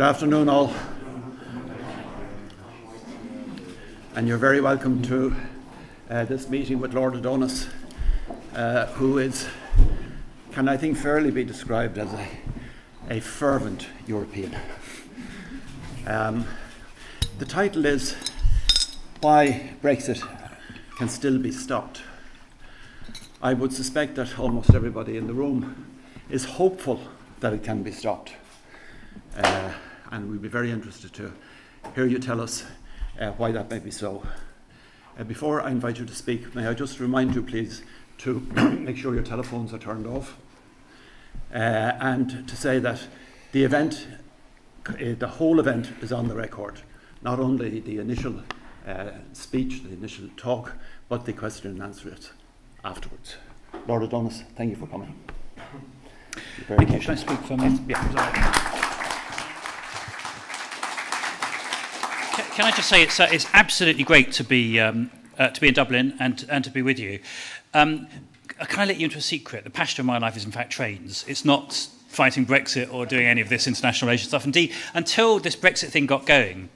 Good afternoon, all. And you're very welcome to uh, this meeting with Lord Adonis, uh, who is, can I think, fairly be described as a, a fervent European. Um, the title is Why Brexit Can Still Be Stopped. I would suspect that almost everybody in the room is hopeful that it can be stopped. Uh, and we'd be very interested to hear you tell us uh, why that may be so. Uh, before I invite you to speak, may I just remind you, please, to make sure your telephones are turned off uh, and to say that the event, uh, the whole event, is on the record. Not only the initial uh, speech, the initial talk, but the question and answer it afterwards. Lord Adonis, thank you for coming. Thank you. Should I speak for a minute? Yeah. Can I just say it's, uh, it's absolutely great to be, um, uh, to be in Dublin and, and to be with you. Um, can I let you into a secret? The passion of my life is in fact trains. It's not fighting Brexit or doing any of this international relations stuff. Indeed, until this Brexit thing got going,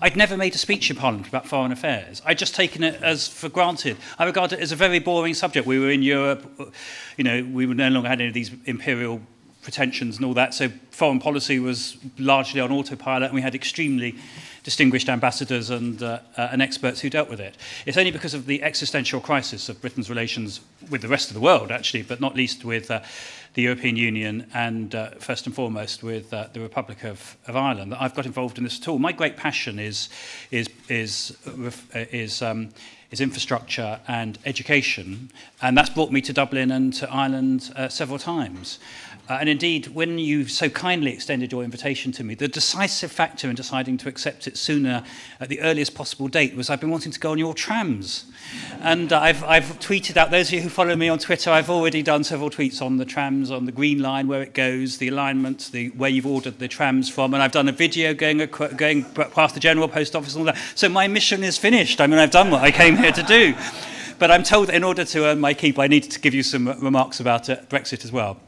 I'd never made a speech in Parliament about foreign affairs. I'd just taken it as for granted. I regard it as a very boring subject. We were in Europe, you know, we no longer had any of these imperial pretensions and all that. So foreign policy was largely on autopilot, and we had extremely distinguished ambassadors and, uh, uh, and experts who dealt with it. It's only because of the existential crisis of Britain's relations with the rest of the world, actually, but not least with uh, the European Union and, uh, first and foremost, with uh, the Republic of, of Ireland that I've got involved in this at all. My great passion is, is, is, uh, is um, is infrastructure and education. And that's brought me to Dublin and to Ireland uh, several times. Uh, and indeed, when you so kindly extended your invitation to me, the decisive factor in deciding to accept it sooner at the earliest possible date was I've been wanting to go on your trams. And uh, I've, I've tweeted out, those of you who follow me on Twitter, I've already done several tweets on the trams, on the green line, where it goes, the alignment, the, where you've ordered the trams from. And I've done a video going, going past the General Post Office and all that. So my mission is finished. I mean, I've done what I came here to do. But I'm told that in order to earn my keep, I needed to give you some remarks about uh, Brexit as well.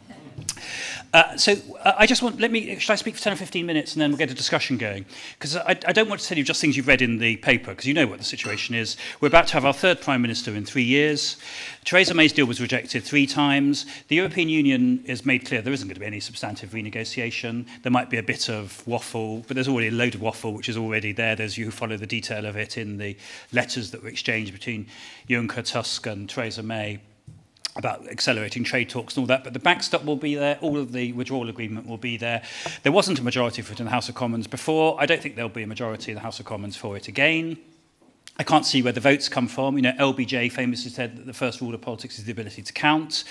Uh, so uh, I just want, let me, should I speak for 10 or 15 minutes and then we'll get a discussion going? Because I, I don't want to tell you just things you've read in the paper, because you know what the situation is. We're about to have our third Prime Minister in three years. Theresa May's deal was rejected three times. The European Union has made clear there isn't going to be any substantive renegotiation. There might be a bit of waffle, but there's already a load of waffle which is already there. There's you who follow the detail of it in the letters that were exchanged between Juncker, Tusk and Theresa May about accelerating trade talks and all that, but the backstop will be there, all of the withdrawal agreement will be there. There wasn't a majority for it in the House of Commons before. I don't think there'll be a majority in the House of Commons for it again. I can't see where the votes come from. You know, LBJ famously said that the first rule of politics is the ability to count.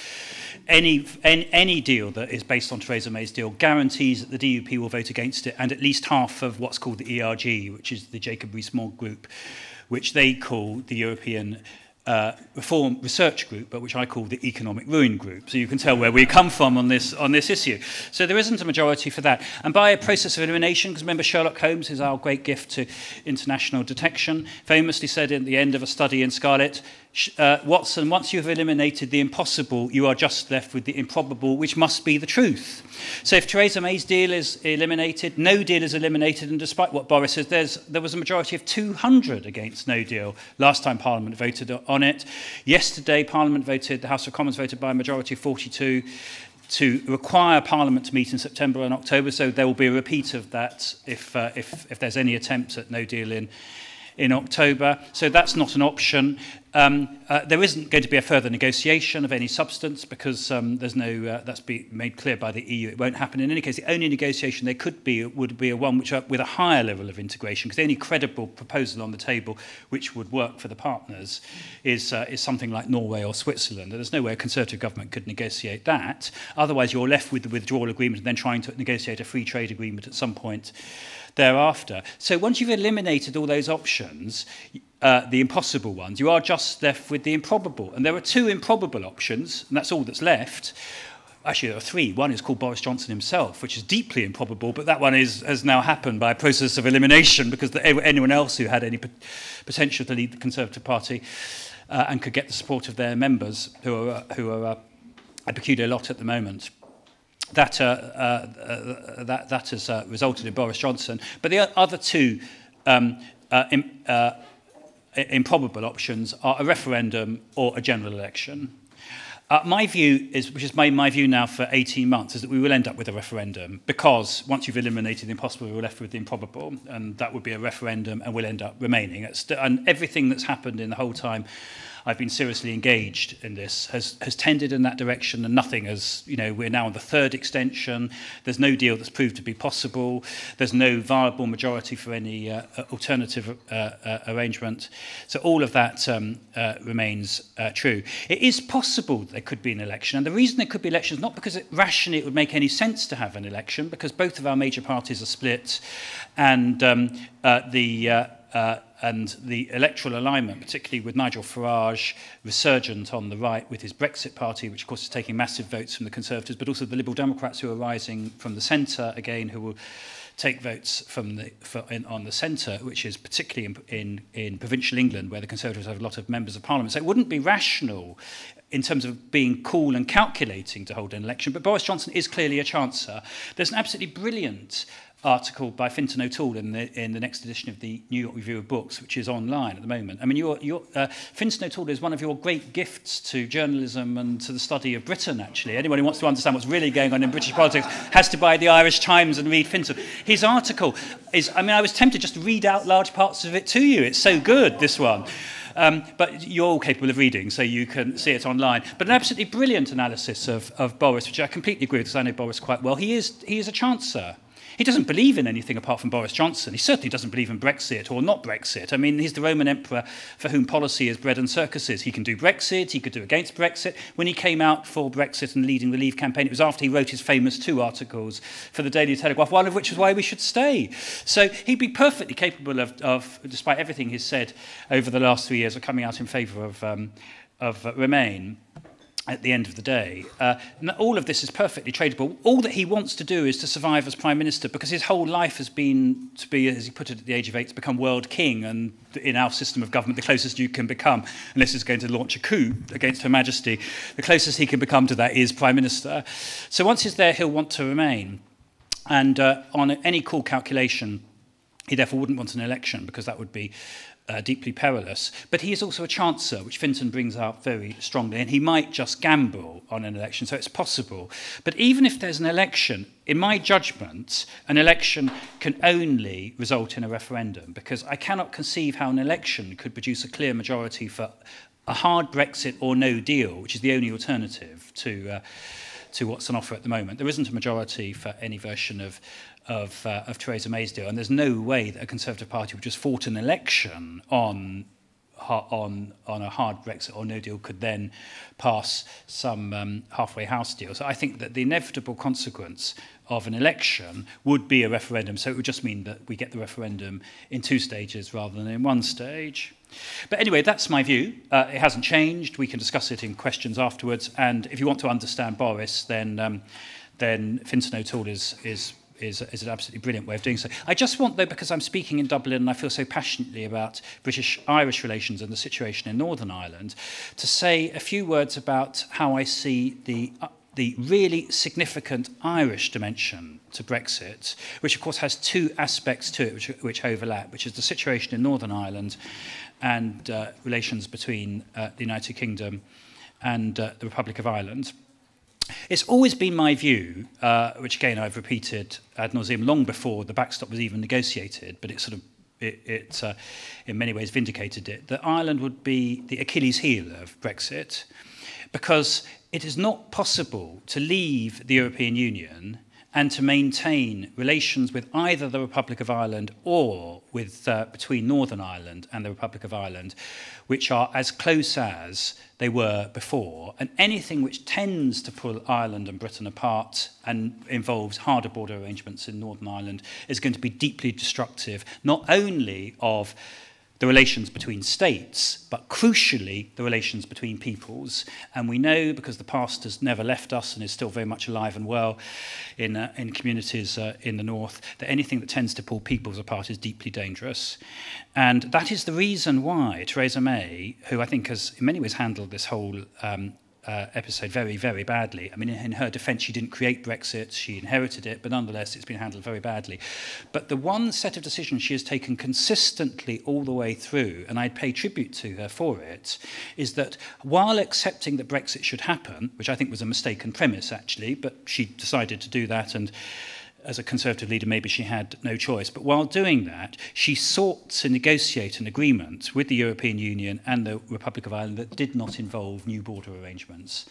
Any, any, any deal that is based on Theresa May's deal guarantees that the DUP will vote against it, and at least half of what's called the ERG, which is the Jacob Rees-Mogg group, which they call the European uh, reform research group, but which I call the economic ruin group. So you can tell where we come from on this on this issue. So there isn't a majority for that. And by a process of elimination, because remember Sherlock Holmes is our great gift to international detection, famously said at the end of a study in Scarlet, uh, Watson, once you've eliminated the impossible, you are just left with the improbable, which must be the truth. So if Theresa May's deal is eliminated, no deal is eliminated, and despite what Boris says, there was a majority of 200 against no deal last time Parliament voted on it. Yesterday, Parliament voted, the House of Commons voted by a majority of 42 to require Parliament to meet in September and October, so there will be a repeat of that if, uh, if, if there's any attempt at no deal in, in October. So that's not an option. Um, uh, there isn't going to be a further negotiation of any substance because um, there's no, uh, that's been made clear by the EU. It won't happen. In any case, the only negotiation there could be would be a one which uh, with a higher level of integration, because the only credible proposal on the table which would work for the partners is, uh, is something like Norway or Switzerland. And There's no way a Conservative government could negotiate that. Otherwise, you're left with the withdrawal agreement and then trying to negotiate a free trade agreement at some point thereafter. So once you've eliminated all those options, uh, the impossible ones, you are just left with the improbable. And there are two improbable options, and that's all that's left. Actually, there are three. One is called Boris Johnson himself, which is deeply improbable, but that one is, has now happened by a process of elimination because the, anyone else who had any potential to lead the Conservative Party uh, and could get the support of their members, who are, who are uh, a peculiar lot at the moment, that, uh, uh, that, that has uh, resulted in Boris Johnson. But the other two um, uh, uh, improbable options are a referendum or a general election. Uh, my view is, which has made my view now for 18 months, is that we will end up with a referendum because once you've eliminated the impossible, we're left with the improbable, and that would be a referendum, and we'll end up remaining. It's, and everything that's happened in the whole time I've been seriously engaged in this has, has tended in that direction and nothing has, you know, we're now on the third extension. There's no deal that's proved to be possible. There's no viable majority for any uh, alternative uh, uh, arrangement. So all of that um, uh, remains uh, true. It is possible there could be an election. And the reason there could be elections, not because it, rationally it would make any sense to have an election, because both of our major parties are split and um, uh, the uh, uh, and the electoral alignment, particularly with Nigel Farage, resurgent on the right with his Brexit party, which of course is taking massive votes from the Conservatives, but also the Liberal Democrats who are rising from the centre again, who will take votes from the for, in, on the centre, which is particularly in, in in provincial England, where the Conservatives have a lot of members of Parliament. So it wouldn't be rational in terms of being cool and calculating to hold an election. But Boris Johnson is clearly a chancer. There's an absolutely brilliant article by Fintan O'Toole in the, in the next edition of the New York Review of Books, which is online at the moment. I mean, your, your, uh, Fintan O'Toole is one of your great gifts to journalism and to the study of Britain, actually. Anyone who wants to understand what's really going on in British politics has to buy the Irish Times and read Fintan. His article is, I mean, I was tempted just to read out large parts of it to you. It's so good, this one. Um, but you're all capable of reading, so you can see it online. But an absolutely brilliant analysis of, of Boris, which I completely agree with, because I know Boris quite well. He is, he is a chancer. He doesn't believe in anything apart from Boris Johnson. He certainly doesn't believe in Brexit or not Brexit. I mean, he's the Roman emperor for whom policy is bread and circuses. He can do Brexit, he could do against Brexit. When he came out for Brexit and leading the Leave campaign, it was after he wrote his famous two articles for the Daily Telegraph, one of which was why we should stay. So he'd be perfectly capable of, of despite everything he's said over the last three years, of coming out in favour of, um, of uh, Remain at the end of the day. Uh, all of this is perfectly tradable. All that he wants to do is to survive as Prime Minister because his whole life has been to be, as he put it at the age of eight, to become world king. And in our system of government, the closest you can become, unless he's going to launch a coup against Her Majesty, the closest he can become to that is Prime Minister. So once he's there, he'll want to remain. And uh, on any cool calculation, he therefore wouldn't want an election because that would be uh, deeply perilous. But he is also a chancer, which Fintan brings out very strongly, and he might just gamble on an election, so it's possible. But even if there's an election, in my judgment, an election can only result in a referendum, because I cannot conceive how an election could produce a clear majority for a hard Brexit or no deal, which is the only alternative to, uh, to what's on offer at the moment. There isn't a majority for any version of of, uh, of Theresa May's deal. And there's no way that a Conservative Party, which just fought an election on on on a hard Brexit or no deal could then pass some um, halfway house deal. So I think that the inevitable consequence of an election would be a referendum. So it would just mean that we get the referendum in two stages rather than in one stage. But anyway, that's my view. Uh, it hasn't changed. We can discuss it in questions afterwards. And if you want to understand Boris, then um, then Fintan O'Toole is is is, is an absolutely brilliant way of doing so. I just want, though, because I'm speaking in Dublin and I feel so passionately about British-Irish relations and the situation in Northern Ireland, to say a few words about how I see the, uh, the really significant Irish dimension to Brexit, which of course has two aspects to it which, which overlap, which is the situation in Northern Ireland and uh, relations between uh, the United Kingdom and uh, the Republic of Ireland. It's always been my view, uh, which again I've repeated ad nauseum long before the backstop was even negotiated, but it sort of it, it uh, in many ways vindicated it, that Ireland would be the Achilles heel of Brexit because it is not possible to leave the European Union and to maintain relations with either the Republic of Ireland or with uh, between Northern Ireland and the Republic of Ireland, which are as close as they were before. And anything which tends to pull Ireland and Britain apart and involves harder border arrangements in Northern Ireland is going to be deeply destructive, not only of the relations between states, but crucially, the relations between peoples. And we know, because the past has never left us and is still very much alive and well in, uh, in communities uh, in the north, that anything that tends to pull peoples apart is deeply dangerous. And that is the reason why Theresa May, who I think has in many ways handled this whole um, uh, episode very, very badly. I mean, in, in her defence, she didn't create Brexit, she inherited it, but nonetheless, it's been handled very badly. But the one set of decisions she has taken consistently all the way through, and I'd pay tribute to her for it, is that while accepting that Brexit should happen, which I think was a mistaken premise actually, but she decided to do that and as a Conservative leader, maybe she had no choice. But while doing that, she sought to negotiate an agreement with the European Union and the Republic of Ireland that did not involve new border arrangements,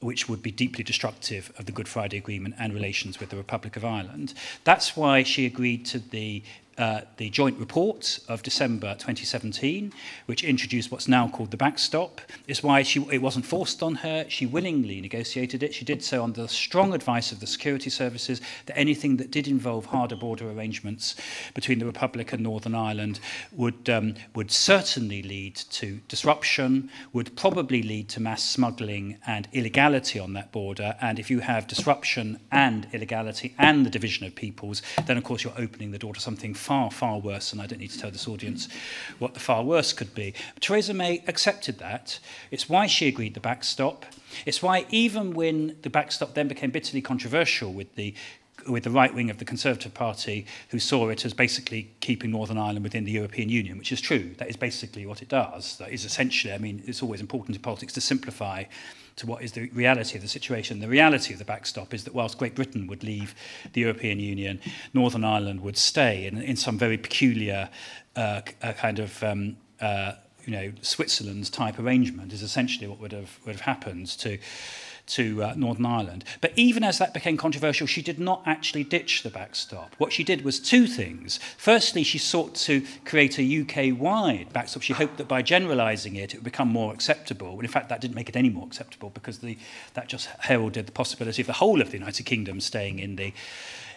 which would be deeply destructive of the Good Friday Agreement and relations with the Republic of Ireland. That's why she agreed to the uh, the joint report of December 2017, which introduced what's now called the backstop. It's why she, it wasn't forced on her. She willingly negotiated it. She did so under the strong advice of the security services that anything that did involve harder border arrangements between the Republic and Northern Ireland would, um, would certainly lead to disruption, would probably lead to mass smuggling and illegality on that border. And if you have disruption and illegality and the division of peoples, then of course you're opening the door to something far, far worse, and I don't need to tell this audience what the far worse could be. But Theresa May accepted that. It's why she agreed the backstop. It's why even when the backstop then became bitterly controversial with the with the right wing of the Conservative Party who saw it as basically keeping Northern Ireland within the European Union, which is true. That is basically what it does. That is essentially, I mean, it's always important in politics to simplify to what is the reality of the situation. The reality of the backstop is that whilst Great Britain would leave the European Union, Northern Ireland would stay in, in some very peculiar uh, uh, kind of um, uh, you know Switzerland's type arrangement is essentially what would have would have happened to to uh, Northern Ireland. But even as that became controversial, she did not actually ditch the backstop. What she did was two things. Firstly, she sought to create a UK-wide backstop. She hoped that by generalising it, it would become more acceptable. And in fact, that didn't make it any more acceptable because the, that just heralded the possibility of the whole of the United Kingdom staying in the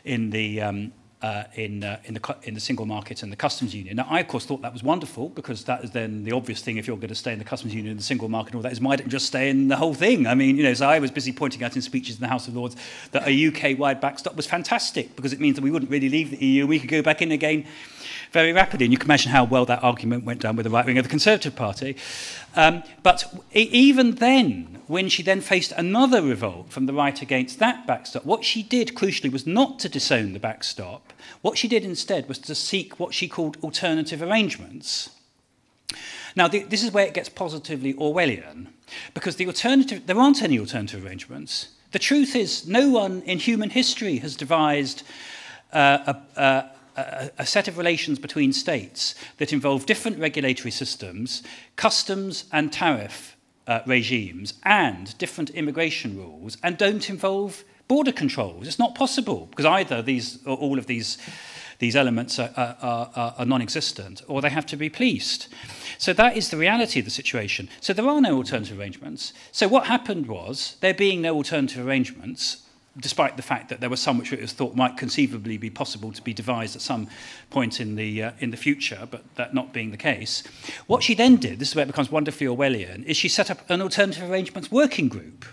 in the um, uh, in, uh, in, the, in the single market and the customs union. Now, I, of course, thought that was wonderful because that is then the obvious thing if you're going to stay in the customs union and the single market and all that is why don't just stay in the whole thing? I mean, you know, so I was busy pointing out in speeches in the House of Lords that a UK-wide backstop was fantastic because it means that we wouldn't really leave the EU and we could go back in again very rapidly. And you can imagine how well that argument went down with the right wing of the Conservative Party. Um, but even then, when she then faced another revolt from the right against that backstop, what she did, crucially, was not to disown the backstop. What she did instead was to seek what she called alternative arrangements. Now, the, this is where it gets positively Orwellian, because the alternative, there aren't any alternative arrangements. The truth is, no one in human history has devised uh, a, a, a, a set of relations between states that involve different regulatory systems, customs and tariff uh, regimes, and different immigration rules, and don't involve border controls. It's not possible because either these, all of these, these elements are, are, are, are non-existent, or they have to be policed. So that is the reality of the situation. So there are no alternative arrangements. So what happened was, there being no alternative arrangements, despite the fact that there were some which it was thought might conceivably be possible to be devised at some point in the, uh, in the future, but that not being the case. What she then did, this is where it becomes wonderfully Orwellian, is she set up an alternative arrangements working group.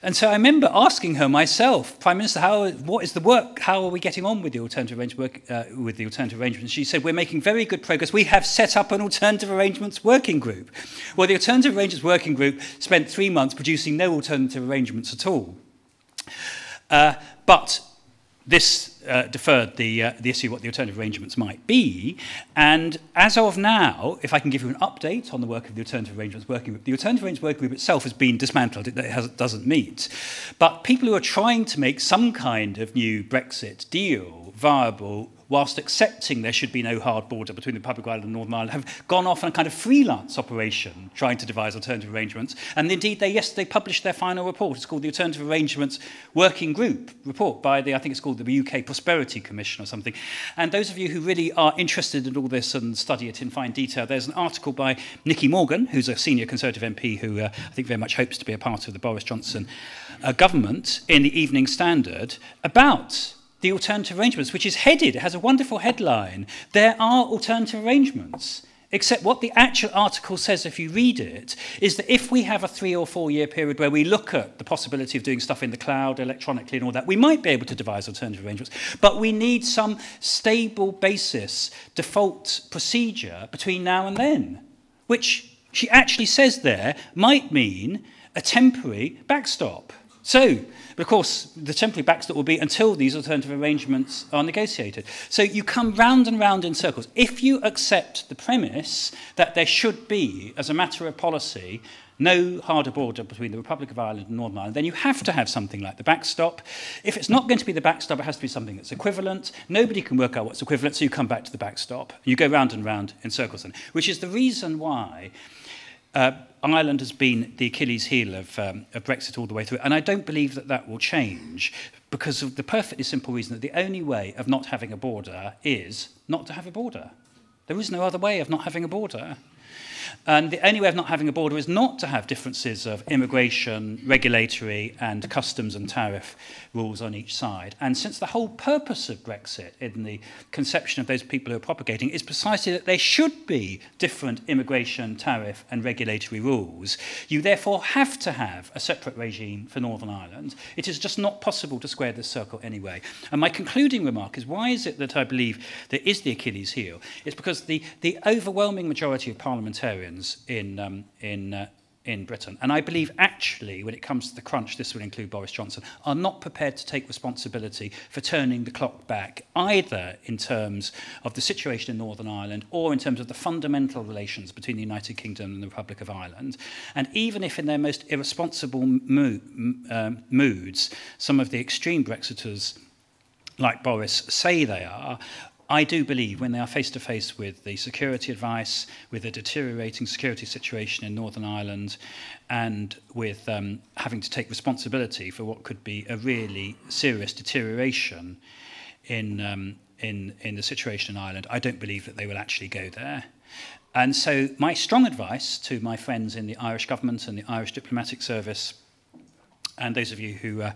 And so I remember asking her myself, Prime Minister, how, what is the work? How are we getting on with the alternative arrangement? Work, uh, with the alternative arrangements? She said, we're making very good progress. We have set up an alternative arrangements working group. Well, the alternative arrangements working group spent three months producing no alternative arrangements at all. Uh, but this uh, deferred the, uh, the issue what the alternative arrangements might be. And as of now, if I can give you an update on the work of the Alternative Arrangements Working Group, the Alternative Arrangements Working Group itself has been dismantled, it has, doesn't meet. But people who are trying to make some kind of new Brexit deal viable whilst accepting there should be no hard border between the Republic of Ireland and Northern Ireland, have gone off on a kind of freelance operation trying to devise alternative arrangements. And indeed, they yesterday published their final report. It's called the Alternative Arrangements Working Group report by the, I think it's called the UK Prosperity Commission or something. And those of you who really are interested in all this and study it in fine detail, there's an article by Nicky Morgan, who's a senior Conservative MP who uh, I think very much hopes to be a part of the Boris Johnson uh, government in the Evening Standard about the alternative arrangements, which is headed, it has a wonderful headline. There are alternative arrangements. Except what the actual article says, if you read it, is that if we have a three or four year period where we look at the possibility of doing stuff in the cloud, electronically, and all that, we might be able to devise alternative arrangements. But we need some stable basis, default procedure between now and then, which she actually says there, might mean a temporary backstop. So, but of course, the temporary backstop will be until these alternative arrangements are negotiated. So you come round and round in circles. If you accept the premise that there should be, as a matter of policy, no harder border between the Republic of Ireland and Northern Ireland, then you have to have something like the backstop. If it's not going to be the backstop, it has to be something that's equivalent. Nobody can work out what's equivalent, so you come back to the backstop. You go round and round in circles, then, which is the reason why uh, Ireland has been the Achilles heel of, um, of Brexit all the way through, and I don't believe that that will change because of the perfectly simple reason that the only way of not having a border is not to have a border. There is no other way of not having a border. And the only way of not having a border is not to have differences of immigration, regulatory, and customs and tariff rules on each side. And since the whole purpose of Brexit, in the conception of those people who are propagating, is precisely that there should be different immigration, tariff, and regulatory rules, you therefore have to have a separate regime for Northern Ireland. It is just not possible to square this circle anyway. And my concluding remark is why is it that I believe there is the Achilles heel? It's because the, the overwhelming majority of parliamentarians in, um, in, uh, in Britain, and I believe actually, when it comes to the crunch, this will include Boris Johnson, are not prepared to take responsibility for turning the clock back, either in terms of the situation in Northern Ireland or in terms of the fundamental relations between the United Kingdom and the Republic of Ireland. And even if in their most irresponsible mo um, moods, some of the extreme Brexiters like Boris say they are, I do believe when they are face to face with the security advice, with the deteriorating security situation in Northern Ireland, and with um, having to take responsibility for what could be a really serious deterioration in, um, in, in the situation in Ireland, I don't believe that they will actually go there. And so, my strong advice to my friends in the Irish government and the Irish diplomatic service, and those of you who uh,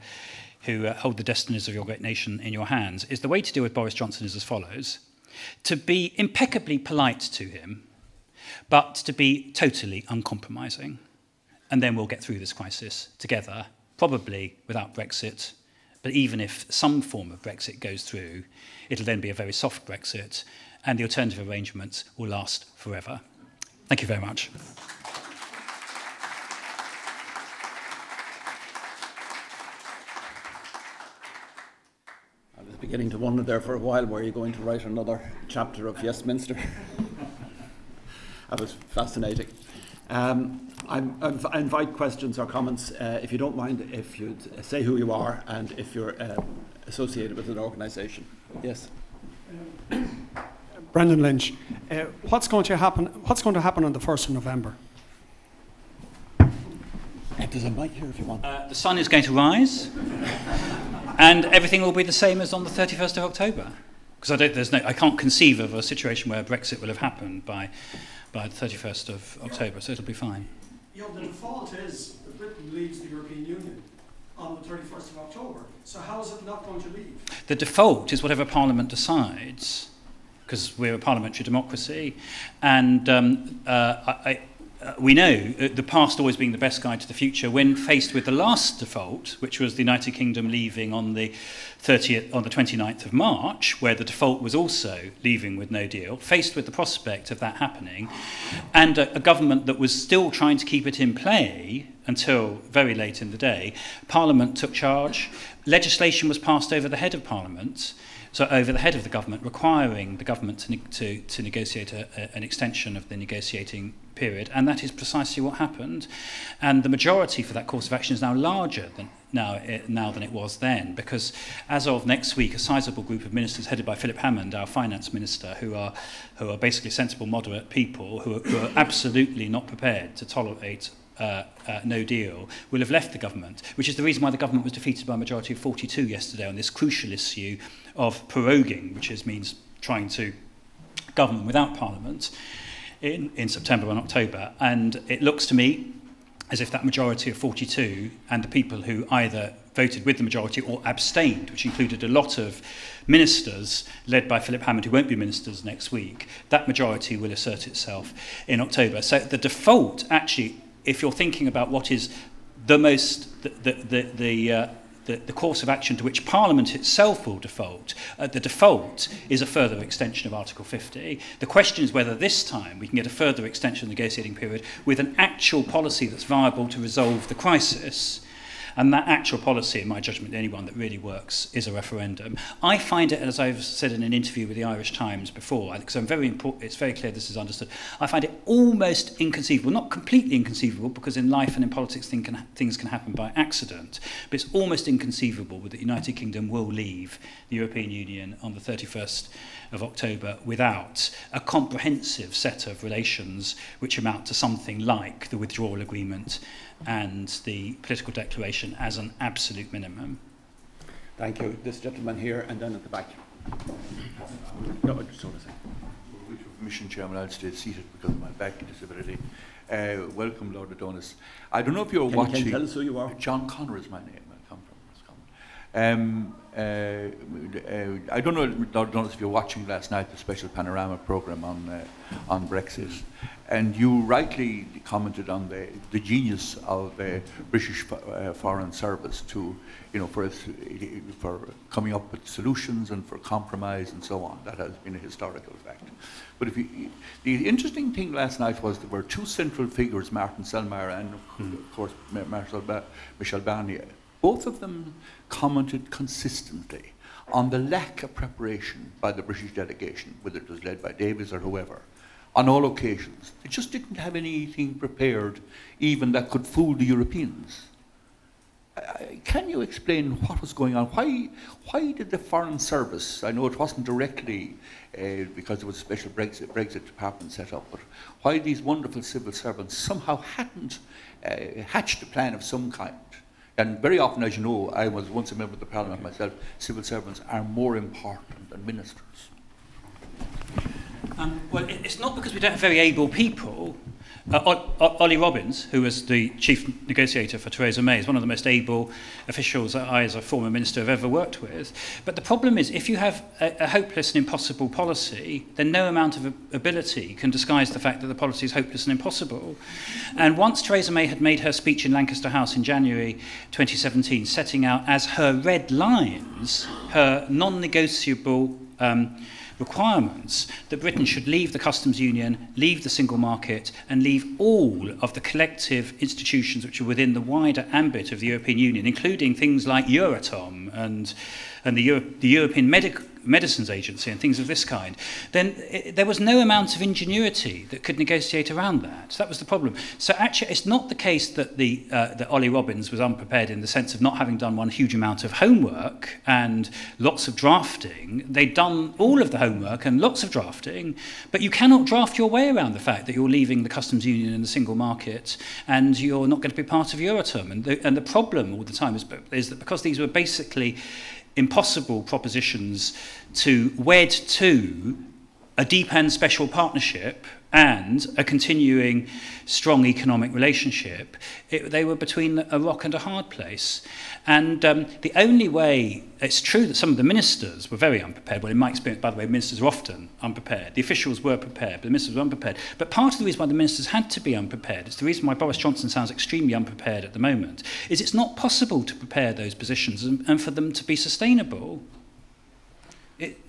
who uh, hold the destinies of your great nation in your hands, is the way to deal with Boris Johnson is as follows to be impeccably polite to him, but to be totally uncompromising. And then we'll get through this crisis together, probably without Brexit. But even if some form of Brexit goes through, it'll then be a very soft Brexit, and the alternative arrangements will last forever. Thank you very much. Beginning to wonder there for a while were you going to write another chapter of Westminster? that was fascinating. Um, i invite questions or comments, uh, if you don't mind, if you'd say who you are and if you're uh, associated with an organisation. Yes. Brendan Lynch, uh, what's going to happen? What's going to happen on the first of November? There's a mic here if you want. Uh, the sun is going to rise and everything will be the same as on the 31st of October. Because I, don't, there's no, I can't conceive of a situation where Brexit will have happened by, by the 31st of October, so it'll be fine. The default is that Britain leaves the European Union on the 31st of October. So how is it not going to leave? The default is whatever Parliament decides, because we're a parliamentary democracy. And um, uh, I, uh, we know uh, the past always being the best guide to the future when faced with the last default which was the United Kingdom leaving on the 30th on the 29th of March where the default was also leaving with no deal faced with the prospect of that happening and a, a government that was still trying to keep it in play until very late in the day. Parliament took charge. Legislation was passed over the head of parliament so over the head of the government, requiring the government to, to, to negotiate a, a, an extension of the negotiating period, and that is precisely what happened. And the majority for that course of action is now larger than now, it, now than it was then, because as of next week, a sizable group of ministers headed by Philip Hammond, our finance minister, who are, who are basically sensible, moderate people who are, who are absolutely not prepared to tolerate uh, uh, no deal will have left the government, which is the reason why the government was defeated by a majority of 42 yesterday on this crucial issue of proroguing, which is, means trying to govern without parliament. Uh, in, in September and October. And it looks to me as if that majority of 42 and the people who either voted with the majority or abstained, which included a lot of ministers led by Philip Hammond, who won't be ministers next week, that majority will assert itself in October. So the default, actually, if you're thinking about what is the most, the, the, the, the uh, the, the course of action to which Parliament itself will default, uh, the default is a further extension of Article 50. The question is whether this time we can get a further extension of the negotiating period with an actual policy that's viable to resolve the crisis. And that actual policy, in my judgment, the only one that really works is a referendum. I find it, as I've said in an interview with the Irish Times before, because I'm very important, it's very clear this is understood, I find it almost inconceivable, not completely inconceivable, because in life and in politics thing can, things can happen by accident, but it's almost inconceivable that the United Kingdom will leave the European Union on the 31st of October without a comprehensive set of relations which amount to something like the withdrawal agreement and the political declaration as an absolute minimum. Thank you. This gentleman here and then at the back. No, I just hold a second. With permission, Chairman, I'll stay seated because of my back disability. Uh, welcome, Lord Adonis. I don't know if you're Can, watching. can you tell us who you are? John Connor is my name. I come from Roscommon. Um, uh, uh, I don't know, Lord Adonis, if you're watching last night the special panorama programme on uh, on Brexit, and you rightly commented on the, the genius of the British uh, Foreign Service to, you know, for for coming up with solutions and for compromise and so on. That has been a historical fact. But if you, the interesting thing last night was there were two central figures, Martin Selmayr and, of course, Michel Barnier. Both of them commented consistently on the lack of preparation by the British delegation, whether it was led by Davis or whoever, on all occasions. They just didn't have anything prepared, even that could fool the Europeans. Can you explain what was going on? Why, why did the Foreign Service, I know it wasn't directly uh, because there was a special Brexit, Brexit department set up, but why these wonderful civil servants somehow hadn't uh, hatched a plan of some kind? And very often, as you know, I was once a member of the Parliament myself, civil servants are more important than ministers. Um, well, it's not because we don't have very able people. Uh, Ollie Robbins, who was the chief negotiator for Theresa May, is one of the most able officials that I, as a former minister, have ever worked with. But the problem is, if you have a, a hopeless and impossible policy, then no amount of ability can disguise the fact that the policy is hopeless and impossible. And once Theresa May had made her speech in Lancaster House in January 2017, setting out as her red lines her non-negotiable um, requirements that Britain should leave the customs union, leave the single market, and leave all of the collective institutions which are within the wider ambit of the European Union, including things like Euratom and, and the, Euro the European Medical Medicines Agency and things of this kind, then it, there was no amount of ingenuity that could negotiate around that. So that was the problem. So actually, it's not the case that, the, uh, that Ollie Robbins was unprepared in the sense of not having done one huge amount of homework and lots of drafting. They'd done all of the homework and lots of drafting, but you cannot draft your way around the fact that you're leaving the customs union and the single market and you're not going to be part of Euratom. And the, and the problem all the time is, is that because these were basically impossible propositions to wed to a deep and special partnership and a continuing strong economic relationship, it, they were between a rock and a hard place. And um, the only way, it's true that some of the ministers were very unprepared. Well, in my experience, by the way, ministers are often unprepared. The officials were prepared, but the ministers were unprepared. But part of the reason why the ministers had to be unprepared, it's the reason why Boris Johnson sounds extremely unprepared at the moment, is it's not possible to prepare those positions and, and for them to be sustainable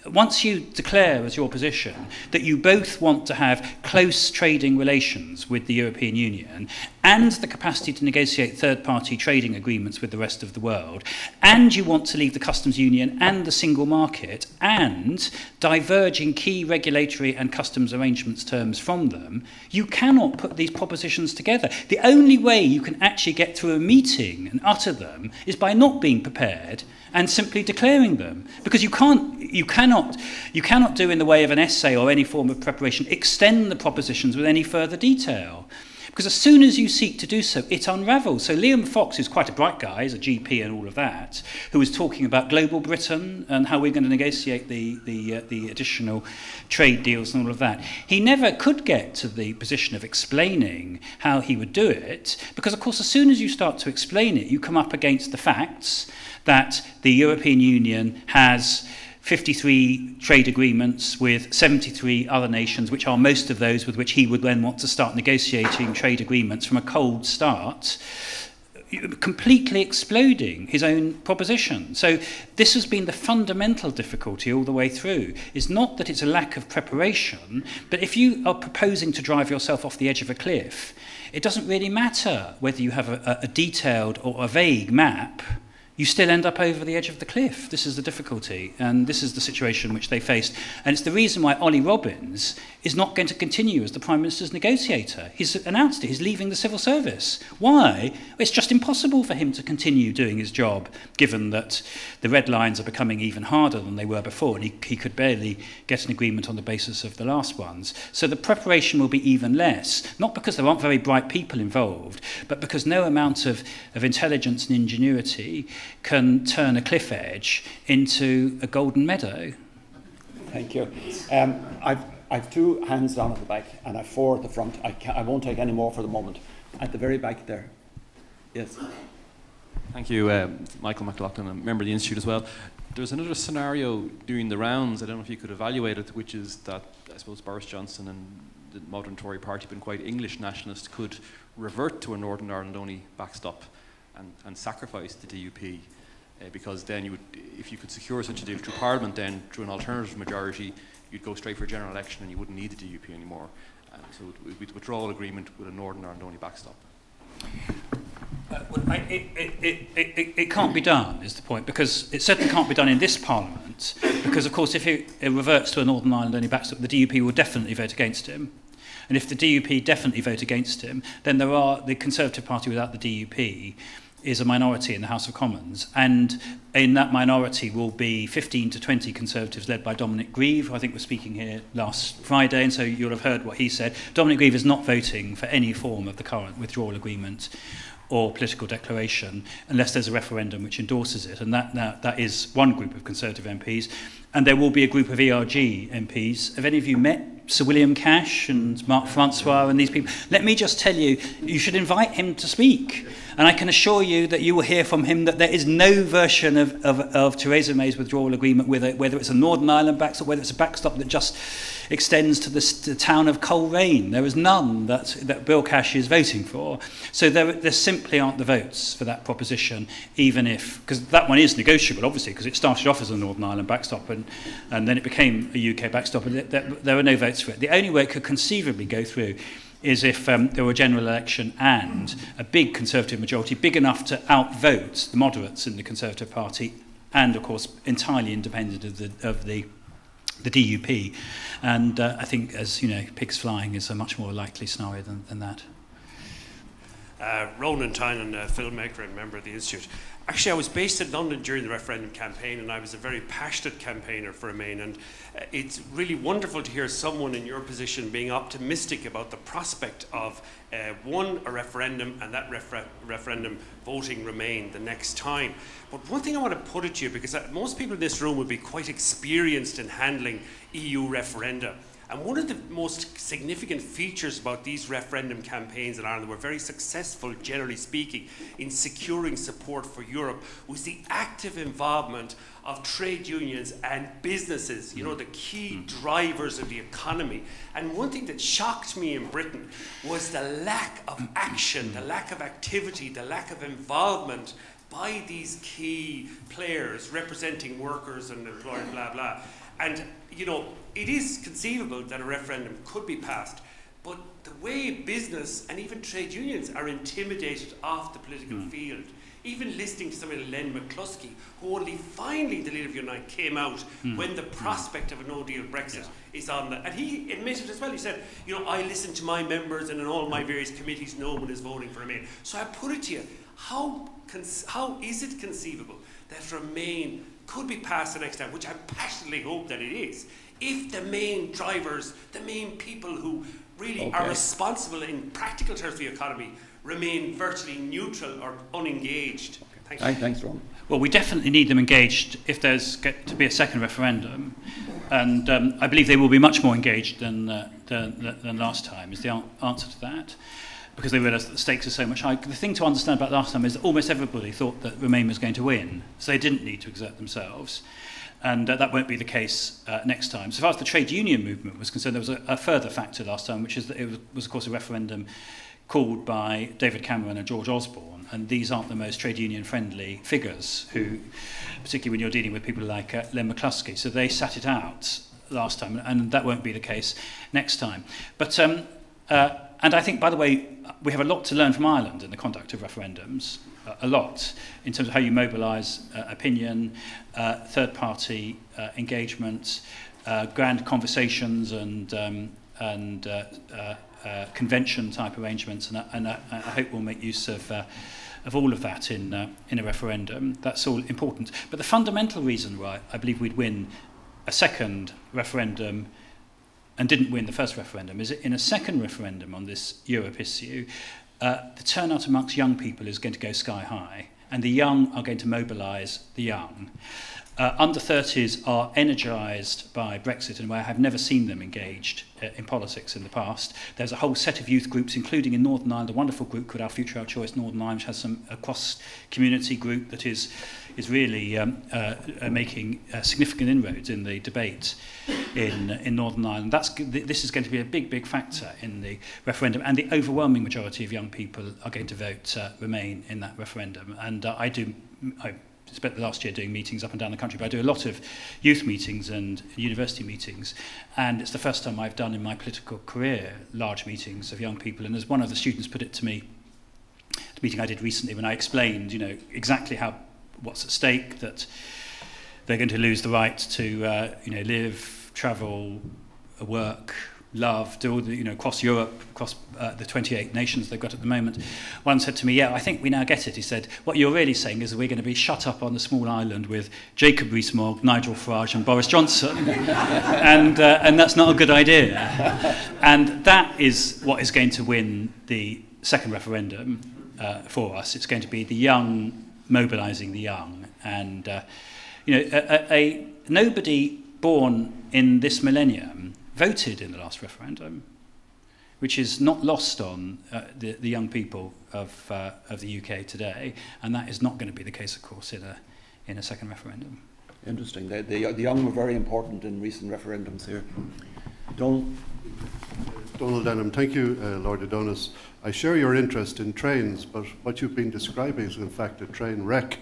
once you declare as your position that you both want to have close trading relations with the European Union and the capacity to negotiate third-party trading agreements with the rest of the world, and you want to leave the customs union and the single market, and diverge in key regulatory and customs arrangements terms from them, you cannot put these propositions together. The only way you can actually get through a meeting and utter them is by not being prepared and simply declaring them. Because you can't, you cannot, you cannot do in the way of an essay or any form of preparation, extend the propositions with any further detail. Because as soon as you seek to do so, it unravels. So Liam Fox, who's quite a bright guy, he's a GP and all of that, who was talking about global Britain and how we're going to negotiate the, the, uh, the additional trade deals and all of that. He never could get to the position of explaining how he would do it, because of course, as soon as you start to explain it, you come up against the facts that the European Union has 53 trade agreements with 73 other nations, which are most of those with which he would then want to start negotiating trade agreements from a cold start. completely exploding his own proposition. So this has been the fundamental difficulty all the way through. Is not that it's a lack of preparation, but if you are proposing to drive yourself off the edge of a cliff, it doesn't really matter whether you have a, a detailed or a vague map you still end up over the edge of the cliff. This is the difficulty, and this is the situation which they faced. And it's the reason why Ollie Robbins is not going to continue as the Prime Minister's negotiator. He's announced it, he's leaving the civil service. Why? It's just impossible for him to continue doing his job, given that the red lines are becoming even harder than they were before, and he, he could barely get an agreement on the basis of the last ones. So the preparation will be even less, not because there aren't very bright people involved, but because no amount of, of intelligence and ingenuity can turn a cliff edge into a golden meadow. Thank you. Um, I've, I've two hands down at the back and I've four at the front. I, I won't take any more for the moment. At the very back there. Yes. Thank you, uh, Michael McLaughlin, a member of the Institute as well. There's another scenario doing the rounds, I don't know if you could evaluate it, which is that I suppose Boris Johnson and the modern Tory party, been quite English nationalist, could revert to a Northern Ireland only backstop and, and sacrifice the DUP uh, because then you would, if you could secure such a deal through Parliament, then through an alternative majority, you'd go straight for a general election and you wouldn't need the DUP anymore. So with would withdrawal agreement with a Northern Ireland only backstop. Uh, well, I, it, it, it, it, can't be done, is the point, because it certainly can't be done in this Parliament, because, of course, if it, it reverts to a Northern Ireland only backstop, the DUP will definitely vote against him. And if the DUP definitely vote against him, then there are the Conservative Party without the DUP is a minority in the House of Commons, and in that minority will be 15 to 20 Conservatives led by Dominic Grieve, who I think was speaking here last Friday, and so you'll have heard what he said. Dominic Grieve is not voting for any form of the current withdrawal agreement or political declaration unless there's a referendum which endorses it, and that, that, that is one group of Conservative MPs. And there will be a group of ERG MPs. Have any of you met Sir William Cash and Mark Francois and these people? Let me just tell you, you should invite him to speak. And I can assure you that you will hear from him that there is no version of, of, of Theresa May's withdrawal agreement, whether, whether it's a Northern Ireland backstop, whether it's a backstop that just extends to the, the town of Coleraine. There is none that, that Bill Cash is voting for. So there, there simply aren't the votes for that proposition, even if, because that one is negotiable, obviously, because it started off as a Northern Ireland backstop and, and then it became a UK backstop, and there, there, are were no votes for it. The only way it could conceivably go through is if um, there were a general election and a big Conservative majority, big enough to outvote the moderates in the Conservative Party and, of course, entirely independent of the, of the the DUP. And uh, I think, as you know, pigs flying is a much more likely scenario than, than that. Uh, Ronan Tynan, a filmmaker and member of the Institute. Actually, I was based in London during the referendum campaign, and I was a very passionate campaigner for Remain. And uh, it's really wonderful to hear someone in your position being optimistic about the prospect of uh, one, a referendum, and that refer referendum voting Remain the next time. But one thing I want to put to you, because uh, most people in this room would be quite experienced in handling EU referenda. And one of the most significant features about these referendum campaigns in Ireland were very successful, generally speaking, in securing support for Europe was the active involvement of trade unions and businesses, you know, the key mm. drivers of the economy. And one thing that shocked me in Britain was the lack of action, the lack of activity, the lack of involvement by these key players representing workers and employers, blah, blah. And, you know, it is conceivable that a referendum could be passed, but the way business and even trade unions are intimidated off the political mm. field, even listening to somebody like Len McCluskey, who only finally, the leader of Unite, came out mm. when the hmm. prospect of a no deal Brexit yeah. is on the. And he admitted as well, he said, you know, I listen to my members and in all my various committees, no one is voting for Remain. So I put it to you, how, how is it conceivable that Remain could be passed the next time, which I passionately hope that it is, if the main drivers, the main people who really okay. are responsible in practical terms for the economy remain virtually neutral or unengaged. Thank you. Thanks, Ron. Well, we definitely need them engaged if there's get to be a second referendum. And um, I believe they will be much more engaged than, uh, than, than last time, is the answer to that. because they realised the stakes are so much higher. The thing to understand about last time is that almost everybody thought that Remain was going to win, so they didn't need to exert themselves. And uh, that won't be the case uh, next time. So far as the trade union movement was concerned, there was a, a further factor last time, which is that it was, was, of course, a referendum called by David Cameron and George Osborne. And these aren't the most trade union friendly figures, who, particularly when you're dealing with people like uh, Len McCluskey. So they sat it out last time, and that won't be the case next time. But um, uh, And I think, by the way, we have a lot to learn from Ireland in the conduct of referendums, a lot, in terms of how you mobilise uh, opinion, uh, third-party uh, engagement, uh, grand conversations and, um, and uh, uh, uh, convention-type arrangements, and, and I, I hope we'll make use of, uh, of all of that in, uh, in a referendum. That's all important. But the fundamental reason why I believe we'd win a second referendum and didn't win the first referendum is in a second referendum on this Europe issue, uh, the turnout amongst young people is going to go sky high, and the young are going to mobilise the young. Uh, under 30s are energised by Brexit in a way I have never seen them engaged uh, in politics in the past. There's a whole set of youth groups, including in Northern Ireland, a wonderful group called Our Future, Our Choice Northern Ireland, which has some a cross community group that is is really um, uh, uh, making uh, significant inroads in the debate in, in Northern Ireland. That's, this is going to be a big, big factor in the referendum, and the overwhelming majority of young people are going to vote uh, Remain in that referendum. And uh, I do, I spent the last year doing meetings up and down the country, but I do a lot of youth meetings and university meetings. And it's the first time I've done in my political career large meetings of young people. And as one of the students put it to me, the meeting I did recently when I explained, you know, exactly how what's at stake, that they're going to lose the right to, uh, you know, live, travel, work, love, do all the, you know, across Europe, across uh, the 28 nations they've got at the moment. One said to me, yeah, I think we now get it. He said, what you're really saying is that we're going to be shut up on a small island with Jacob Rees-Mogg, Nigel Farage and Boris Johnson. and, uh, and that's not a good idea. And that is what is going to win the second referendum uh, for us. It's going to be the young mobilizing the young. And, uh, you know, a, a, a, nobody born in this millennium voted in the last referendum, which is not lost on uh, the, the young people of, uh, of the UK today. And that is not going to be the case, of course, in a, in a second referendum. Interesting. The, the, the young were very important in recent referendums here. Donald? Donald Denham, thank you, uh, Lord Adonis. I share your interest in trains, but what you've been describing is in fact a train wreck.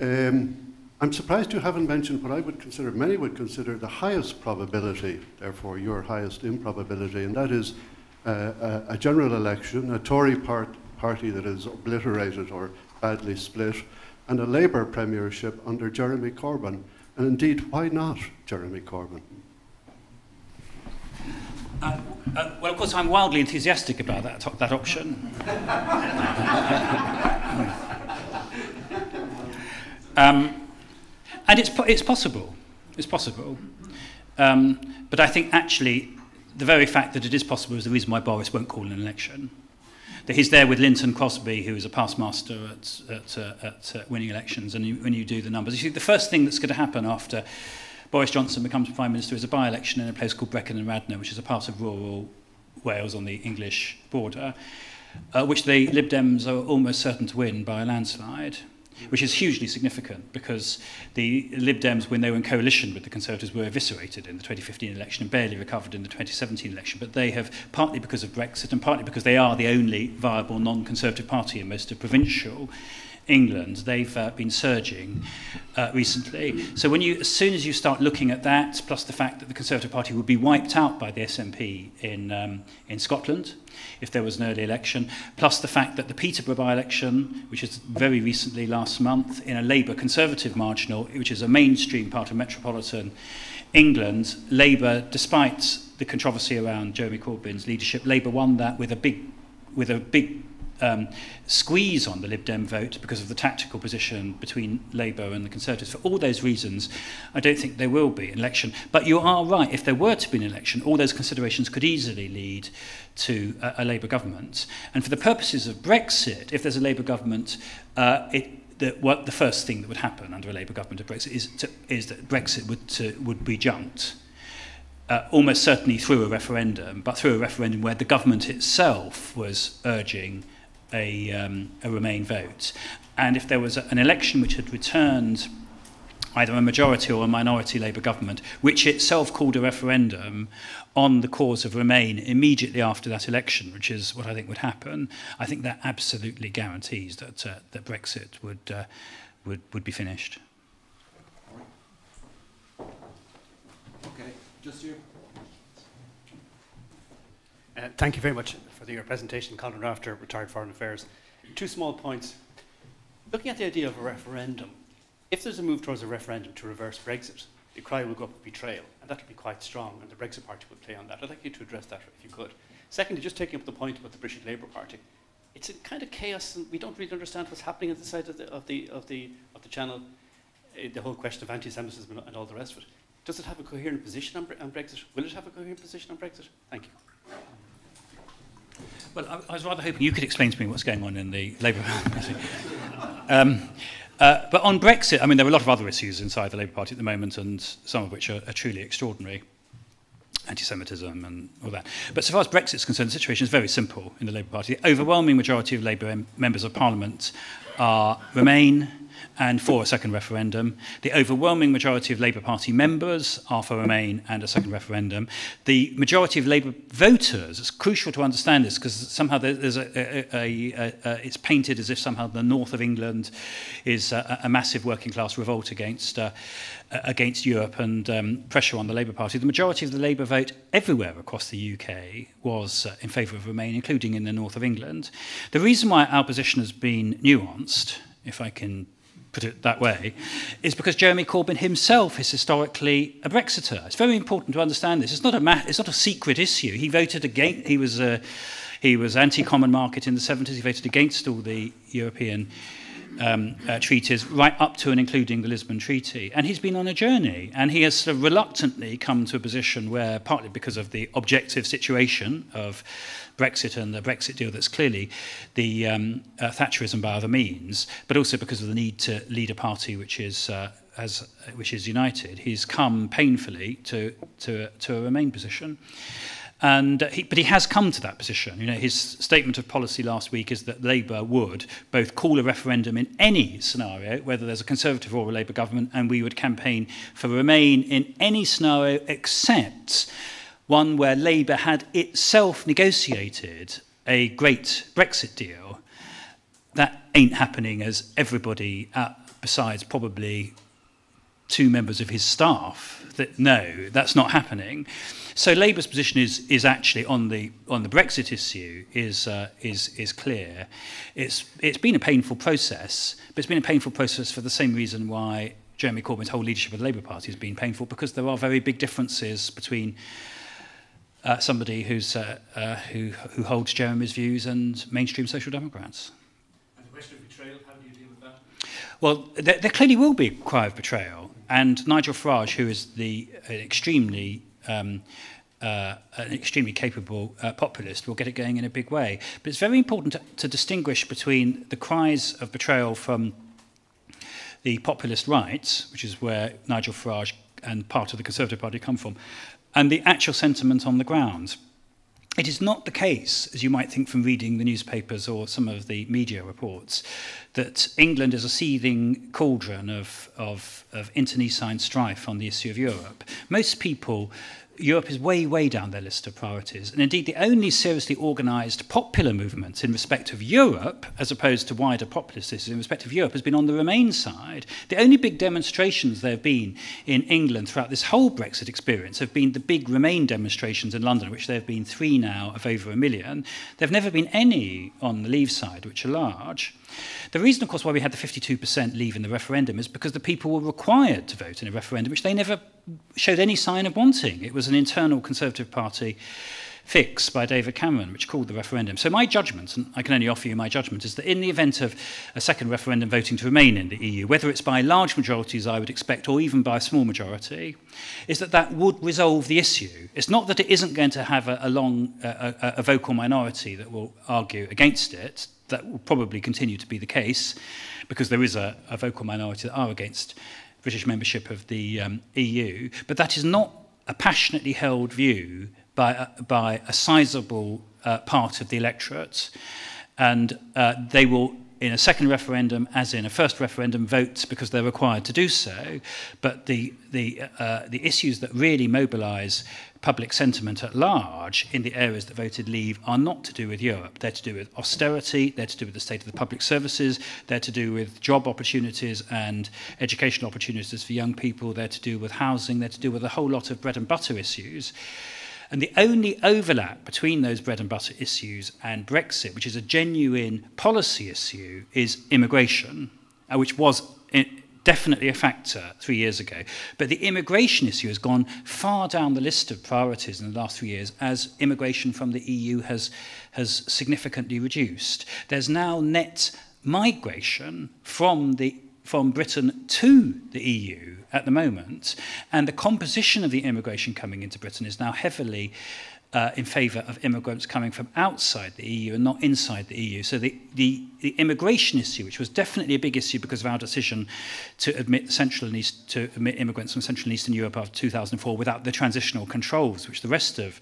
Um, I'm surprised you haven't mentioned what I would consider, many would consider the highest probability, therefore your highest improbability, and that is uh, a, a, general election, a Tory part, party that is obliterated or badly split, and a Labour premiership under Jeremy Corbyn. And indeed, why not Jeremy Corbyn? Uh, uh, well, of course, I'm wildly enthusiastic about that, that option. um, and it's, it's possible. It's possible. Um, but I think actually the very fact that it is possible is the reason why Boris won't call an election. That he's there with Linton Crosby, who is a past master at, at, uh, at uh, winning elections, and you, when you do the numbers, you see the first thing that's going to happen after Boris Johnson becomes Prime Minister is a by-election in a place called Brecon and Radnor, which is a part of rural Wales on the English border, uh, which the Lib Dems are almost certain to win by a landslide which is hugely significant because the Lib Dems, when they were in coalition with the Conservatives, were eviscerated in the 2015 election and barely recovered in the 2017 election. But they have, partly because of Brexit and partly because they are the only viable non-Conservative party in most of provincial England, they've uh, been surging uh, recently. So when you, as soon as you start looking at that, plus the fact that the Conservative Party would be wiped out by the SNP in, um, in Scotland if there was an early election, plus the fact that the Peterborough by-election, which is very recently last month, in a Labour Conservative marginal, which is a mainstream part of metropolitan England, Labour, despite the controversy around Jeremy Corbyn's leadership, Labour won that with a big with a big um, squeeze on the Lib Dem vote because of the tactical position between Labour and the Conservatives. For all those reasons, I don't think there will be an election. But you are right, if there were to be an election, all those considerations could easily lead to a, a Labour government. And for the purposes of Brexit, if there's a Labour government, uh, it that what the first thing that would happen under a Labour government of Brexit is, to, is that Brexit would, to, would be junked. Uh, almost certainly through a referendum, but through a referendum where the government itself was urging a, um, a Remain vote. And if there was an election which had returned either a majority or a minority Labour government, which itself called a referendum on the cause of Remain immediately after that election, which is what I think would happen, I think that absolutely guarantees that, uh, that Brexit would, uh, would, would be finished. Okay, just you. Uh, thank you very much. For your presentation, Colin Rafter, retired Foreign Affairs. Two small points. Looking at the idea of a referendum, if there's a move towards a referendum to reverse Brexit, the cry will go up betrayal, and that will be quite strong, and the Brexit Party will play on that. I'd like you to address that if you could. Secondly, just taking up the point about the British Labour Party, it's a kind of chaos, and we don't really understand what's happening at the side of the, of the, of the, of the channel, uh, the whole question of anti Semitism and, all the rest of it. Does it have a coherent position on, on Brexit? Will it have a coherent position on Brexit? Thank you. Well, I, I was rather hoping you could explain to me what's going on in the Labour Party. um, uh, but on Brexit, I mean, there are a lot of other issues inside the Labour Party at the moment, and some of which are, are truly extraordinary anti-Semitism and all that. But so far as Brexit's concerned, the situation is very simple in the Labour Party. The overwhelming majority of Labour members of Parliament are Remain, and for a second referendum. The overwhelming majority of Labour Party members are for Remain and a second referendum. The majority of Labour voters, it's crucial to understand this because somehow there's a, a, a, a, it's painted as if somehow the north of England is a, a massive working class revolt against, uh, against Europe and um, pressure on the Labour Party. The majority of the Labour vote everywhere across the UK was uh, in favour of Remain, including in the north of England. The reason why our position has been nuanced, if I can put it that way, is because Jeremy Corbyn himself is historically a Brexiter. It's very important to understand this. It's not a, ma- it's not a secret issue. He voted against, he was, uh, he was anti-common market in the 70s. He voted against all the European um, uh, treaties right up to and including the Lisbon Treaty. And he's been on a journey, and he has sort of reluctantly come to a position where, partly because of the objective situation of Brexit and the Brexit deal that's clearly the um, uh, Thatcherism by other means, but also because of the need to lead a party which is uh, as uh, which is united. He's come painfully to to to a Remain position. And uh, he, but he has come to that position. You know, his statement of policy last week is that Labour would both call a referendum in any scenario, whether there's a Conservative or a Labour government, and we would campaign for Remain in any scenario except one where Labour had itself negotiated a great Brexit deal. That ain't happening as everybody, besides probably two members of his staff, that no, that's not happening. So Labour's position is is actually on the on the Brexit issue is uh, is is clear. It's it's been a painful process, but it's been a painful process for the same reason why Jeremy Corbyn's whole leadership of the Labour Party has been painful because there are very big differences between uh, somebody who's, uh, uh, who, who holds Jeremy's views and mainstream social democrats. And the question of betrayal, how do you deal with that? Well, there, there clearly will be a cry of betrayal. And Nigel Farage, who is the an extremely um, uh, an extremely capable uh, populist will get it going in a big way. But it's very important to, to distinguish between the cries of betrayal from the populist right, which is where Nigel Farage and part of the Conservative Party come from, and the actual sentiment on the ground. It is not the case, as you might think from reading the newspapers or some of the media reports, that England is a seething cauldron of, of, of internecine strife on the issue of Europe. Most people Europe is way, way down their list of priorities. And indeed, the only seriously organised popular movement in respect of Europe, as opposed to wider populist issues in respect of Europe, has been on the Remain side. The only big demonstrations there have been in England throughout this whole Brexit experience have been the big Remain demonstrations in London, which there have been three now of over a million. There have never been any on the Leave side, which are large. The reason, of course, why we had the 52% leave in the referendum is because the people were required to vote in a referendum, which they never showed any sign of wanting. It was an internal Conservative Party fix by David Cameron, which called the referendum. So my judgment, and I can only offer you my judgment, is that in the event of a second referendum voting to remain in the EU, whether it's by large majorities, I would expect, or even by a small majority, is that that would resolve the issue. It's not that it isn't going to have a, a long, a, a, a vocal minority that will argue against it. that will probably continue to be the case because there is a, a vocal minority that are against British membership of the um, EU. But that is not a passionately held view by, uh, by a sizable uh, part of the electorate. And uh, they will, in a second referendum, as in a first referendum, vote because they're required to do so. But the, the, uh, the issues that really mobilise public sentiment at large in the areas that voted leave are not to do with Europe. They're to do with austerity, they're to do with the state of the public services, they're to do with job opportunities and educational opportunities for young people, they're to do with housing, they're to do with a whole lot of bread and butter issues. And the only overlap between those bread and butter issues and Brexit, which is a genuine policy issue, is immigration, uh, which was definitely a factor three years ago. But the immigration issue has gone far down the list of priorities in the last three years as immigration from the EU has, has significantly reduced. There's now net migration from the from Britain to the EU at the moment, and the composition of the immigration coming into Britain is now heavily uh, in favour of immigrants coming from outside the EU and not inside the EU. So the, the, the immigration issue, which was definitely a big issue because of our decision to admit Central and East, to admit immigrants from Central and Eastern Europe after 2004 without the transitional controls which the rest of,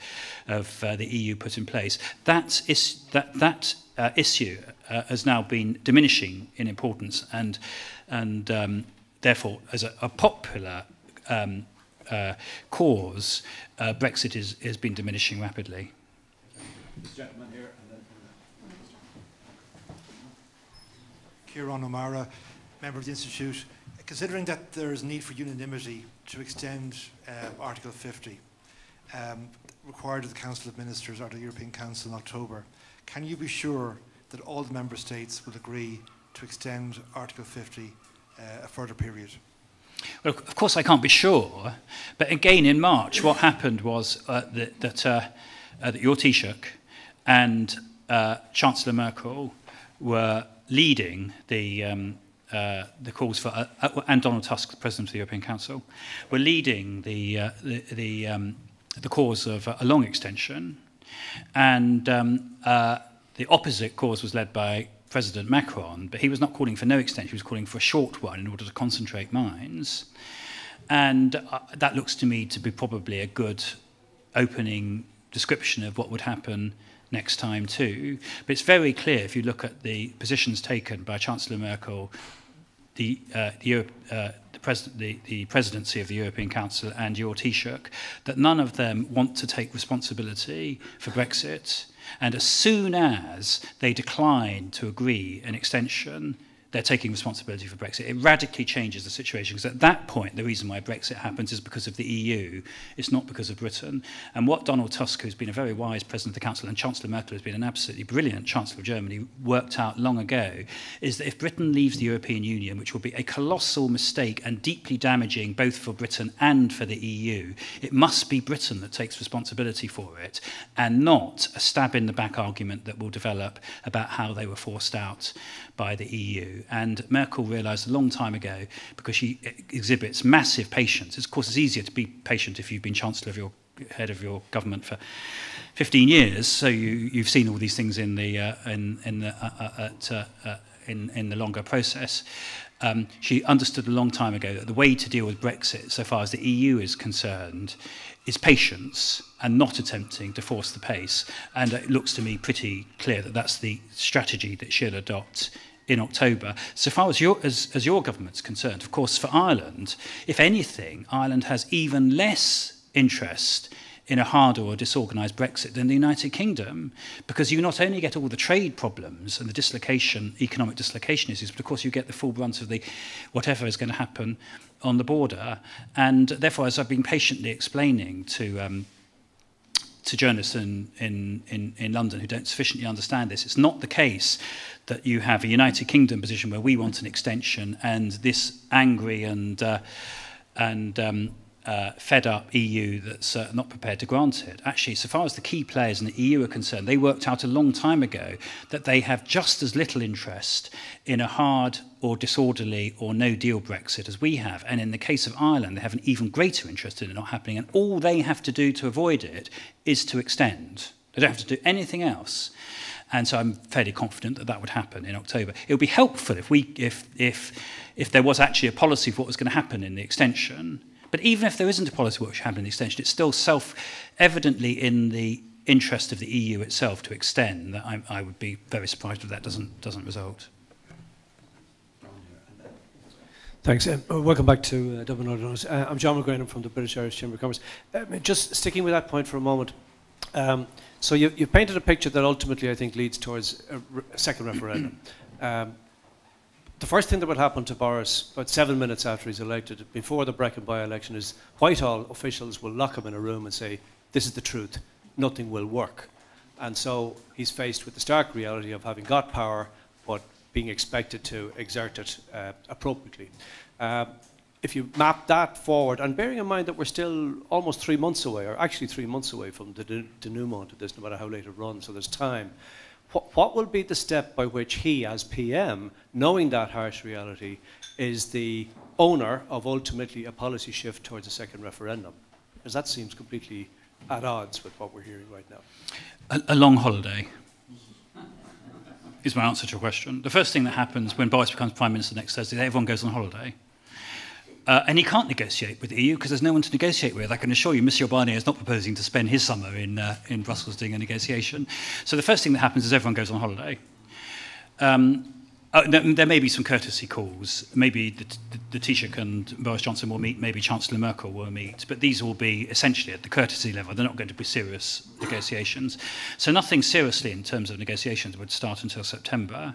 of uh, the EU put in place, that, is, that, that uh, issue uh, has now been diminishing in importance and, and um, therefore as a, a popular um, uh, cause, uh, Brexit is, has been diminishing rapidly. Kieran O'Mara, member of the Institute. Considering that there is need for unanimity to extend uh, Article 50, um, required of the Council of Ministers or the European Council in October, can you be sure that all the member states will agree to extend Article 50 uh, a further period? Well, of course, I can't be sure. But again, in March, what happened was uh, that, that, uh, uh, that your Taoiseach and uh, Chancellor Merkel were leading the, um, uh, the calls for, uh, and Donald Tusk, President of the European Council, were leading the, the, the, um, the cause of a long extension. And um, the opposite cause was led by President Macron, but he was not calling for no extension, he was calling for a short one in order to concentrate minds. And uh, that looks to me to be probably a good opening description of what would happen next time too. But it's very clear if you look at the positions taken by Chancellor Merkel, the, uh, the, uh, the, pres the, the presidency of the European Council and your Taoiseach, that none of them want to take responsibility for Brexit And as soon as they decline to agree an extension, they're taking responsibility for Brexit. It radically changes the situation because at that point, the reason why Brexit happens is because of the EU. It's not because of Britain. And what Donald Tusk, who's been a very wise president of the Council, and Chancellor Merkel, has been an absolutely brilliant Chancellor of Germany, worked out long ago, is that if Britain leaves the European Union, which will be a colossal mistake and deeply damaging both for Britain and for the EU, it must be Britain that takes responsibility for it and not a stab in the back argument that will develop about how they were forced out by the EU. And Merkel realized a long time ago, because she e-, exhibits massive patience, of course it's easier to be patient if you've been Chancellor of your head of your government for 15 years, so you, you've seen all these things in the, uh, in, in the, uh, uh, at, uh, uh, in, in the longer process. Um, she understood a long time ago that the way to deal with Brexit, so far as the EU is concerned, is patience and not attempting to force the pace. And it looks to me pretty clear that that's the strategy that she'll adopt in October. So far as your, as, as your government's concerned, of course, for Ireland, if anything, Ireland has even less interest in a hard or disorganised Brexit than the United Kingdom, because you not only get all the trade problems and the dislocation, economic dislocation issues, but of course you get the full brunt of the whatever is going to happen on the border. And therefore, as I've been patiently explaining to um, to journalists in, in, in, in London who don't sufficiently understand this. It's not the case that you have a United Kingdom position where we want an extension and this angry and uh, and um, uh, fed up EU that's uh, not prepared to grant it. Actually, so far as the key players in the EU are concerned, they worked out a long time ago that they have just as little interest in a hard or disorderly or no deal Brexit as we have. And in the case of Ireland, they have an even greater interest in it not happening. And all they have to do to avoid it is to extend. They don't have to do anything else. And so I'm fairly confident that that would happen in October. It would be helpful if, we, if, if, if there was actually a policy for what was going to happen in the extension but even if there isn't a policy which the extension, it's still self-evidently in the interest of the EU itself to extend. That I, I would be very surprised if that doesn't doesn't result. Thanks. Um, uh, welcome back to uh, Dublin Lord Adonis. Uh, I'm John McGrane. I'm from the British Irish Chamber of Commerce. Um, just sticking with that point for a moment. Um, so you, you painted a picture that ultimately I think leads towards a, re second referendum. Um, the first thing that will happen to Boris about seven minutes after he's elected, before the Brecon by-election, is Whitehall officials will lock him in a room and say, this is the truth, nothing will work. And so he's faced with the stark reality of having got power, but being expected to exert it uh, appropriately. Uh, if you map that forward, and bearing in mind that we're still almost three months away, or actually three months away from the denouement of this, no matter how late it runs, so there's time, what, what will be the step by which he, as PM, knowing that harsh reality, is the owner of ultimately a policy shift towards a second referendum? Because that seems completely at odds with what we're hearing right now. A, a long holiday is my answer to your question. The first thing that happens when Boris becomes Prime Minister next Thursday, everyone goes on holiday. Uh, and he can't negotiate with the EU because there's no one to negotiate with. I can assure you, Monsieur Barnier is not proposing to spend his summer in, uh, in Brussels doing a negotiation. So the first thing that happens is everyone goes on holiday. Um, uh, there, there may be some courtesy calls. Maybe the, the, the Taoiseach and Boris Johnson will meet, maybe Chancellor Merkel will meet, but these will be essentially at the courtesy level. They're not going to be serious negotiations. So nothing seriously in terms of negotiations would start until September.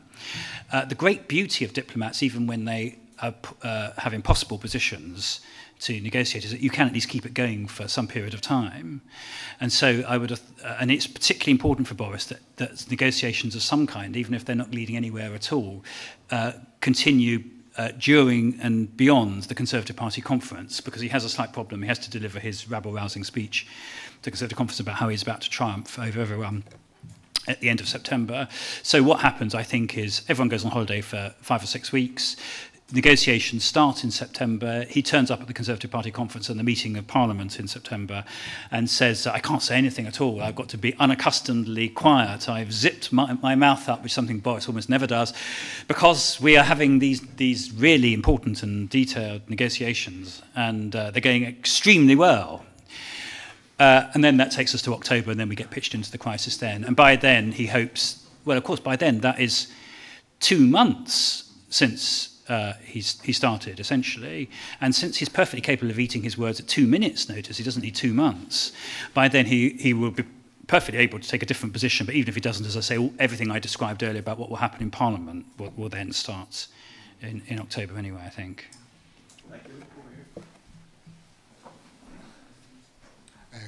Uh, the great beauty of diplomats, even when they uh, uh, have impossible positions to negotiators that you can at least keep it going for some period of time. And so I would, uh, and it's particularly important for Boris that, that negotiations of some kind, even if they're not leading anywhere at all, uh, continue uh, during and beyond the Conservative Party conference because he has a slight problem. He has to deliver his rabble-rousing speech to the Conservative conference about how he's about to triumph over everyone at the end of September. So what happens, I think, is everyone goes on holiday for five or six weeks negotiations start in September. He turns up at the Conservative Party conference and the meeting of Parliament in September and says, I can't say anything at all. I've got to be unaccustomedly quiet. I've zipped my, my mouth up, which is something Boris almost never does, because we are having these, these really important and detailed negotiations and uh, they're going extremely well. Uh, and then that takes us to October and then we get pitched into the crisis then. And by then he hopes, well, of course, by then that is two months since uh, he's, he started, essentially. And since he's perfectly capable of eating his words at two minutes' notice, he doesn't need two months, by then he, he will be perfectly able to take a different position. But even if he doesn't, as I say, all, everything I described earlier about what will happen in Parliament will, will then start in, in October anyway, I think. Thank you.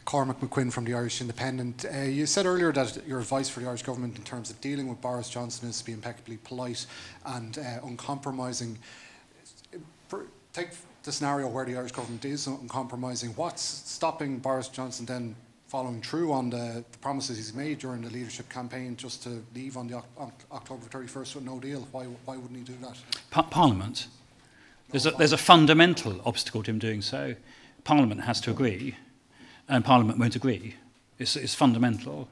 Cormac McQuinn from the Irish Independent. Uh, you said earlier that your advice for the Irish government in terms of dealing with Boris Johnson is to be impeccably polite and uh, uncompromising. Take the scenario where the Irish government is uncompromising. What's stopping Boris Johnson then following through on the, the promises he's made during the leadership campaign just to leave on the October 31st with no deal? Why, why wouldn't he do that? Pa Parliament. There's a, there's a fundamental obstacle to him doing so. Parliament has to agree and Parliament won't agree. It's, it's fundamental.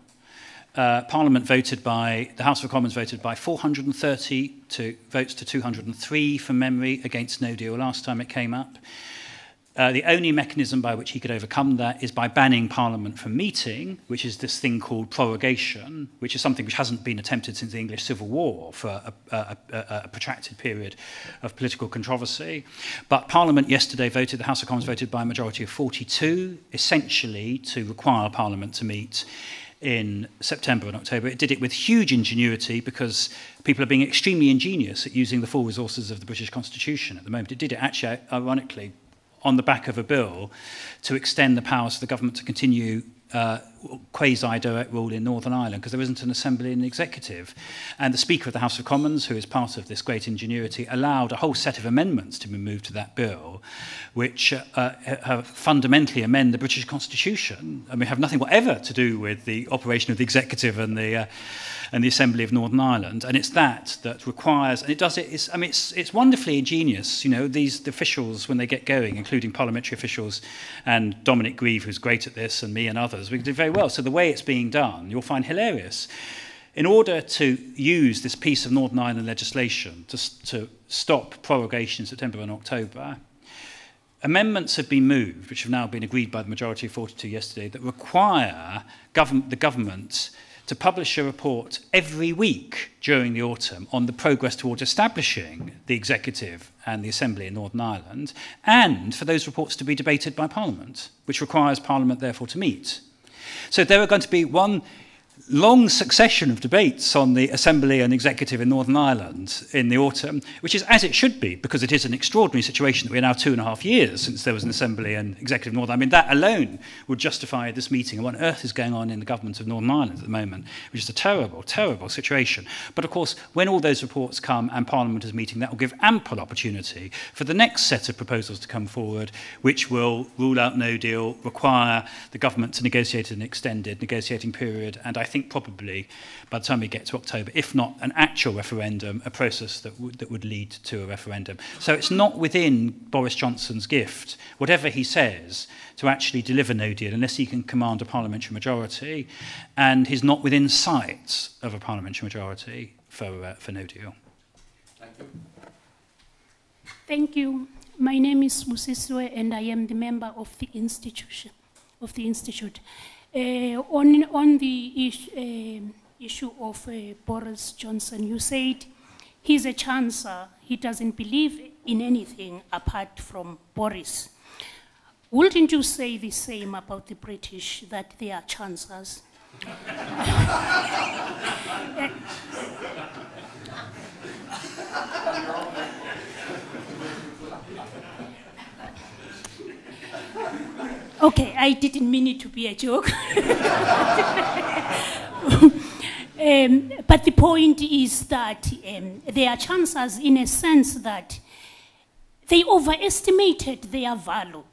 Uh, Parliament voted by, the House of Commons voted by 430 to, votes to 203 from memory against no deal last time it came up. Uh, the only mechanism by which he could overcome that is by banning Parliament from meeting, which is this thing called prorogation, which is something which hasn't been attempted since the English Civil War for a, a, a, a protracted period of political controversy. But Parliament yesterday voted, the House of Commons voted by a majority of 42, essentially to require Parliament to meet in September and October. It did it with huge ingenuity because people are being extremely ingenious at using the full resources of the British Constitution at the moment. It did it actually, ironically, on the back of a bill to extend the powers of the government to continue uh, quasi-direct rule in Northern Ireland because there isn't an assembly and an executive. And the Speaker of the House of Commons, who is part of this great ingenuity, allowed a whole set of amendments to be moved to that bill, which uh, have fundamentally amend the British Constitution. And we have nothing whatever to do with the operation of the executive and the... Uh, and the Assembly of Northern Ireland. And it's that that requires, and it does it, it's, I mean, it's, it's wonderfully ingenious. You know, these the officials, when they get going, including parliamentary officials and Dominic Grieve, who's great at this, and me and others, we do very well. So the way it's being done, you'll find hilarious. In order to use this piece of Northern Ireland legislation to, to stop prorogation in September and October, amendments have been moved, which have now been agreed by the majority of 42 yesterday, that require government, the government to publish a report every week during the autumn on the progress towards establishing the executive and the assembly in Northern Ireland, and for those reports to be debated by Parliament, which requires Parliament, therefore, to meet. So there are going to be one long succession of debates on the Assembly and Executive in Northern Ireland in the autumn, which is as it should be, because it is an extraordinary situation that we're now two and a half years since there was an Assembly and Executive Northern Ireland. I mean, that alone would justify this meeting and what on earth is going on in the government of Northern Ireland at the moment, which is a terrible, terrible situation. But of course, when all those reports come and Parliament is meeting, that will give ample opportunity for the next set of proposals to come forward, which will rule out no deal, require the government to negotiate an extended negotiating period, and I think think probably by the time we get to October, if not an actual referendum, a process that, that would lead to a referendum. So it's not within Boris Johnson's gift, whatever he says, to actually deliver no deal unless he can command a parliamentary majority, and he's not within sight of a parliamentary majority for, uh, for no deal. Thank you. Thank you. My name is Musiswe, and I am the member of the institution, of the institute. Uh, on, on the ish, uh, issue of uh, Boris Johnson, you said he's a chancer. He doesn't believe in anything apart from Boris. Wouldn't you say the same about the British, that they are chancers? Okay, I didn't mean it to be a joke. um, but the point is that um, there are chances, in a sense, that they overestimated their value.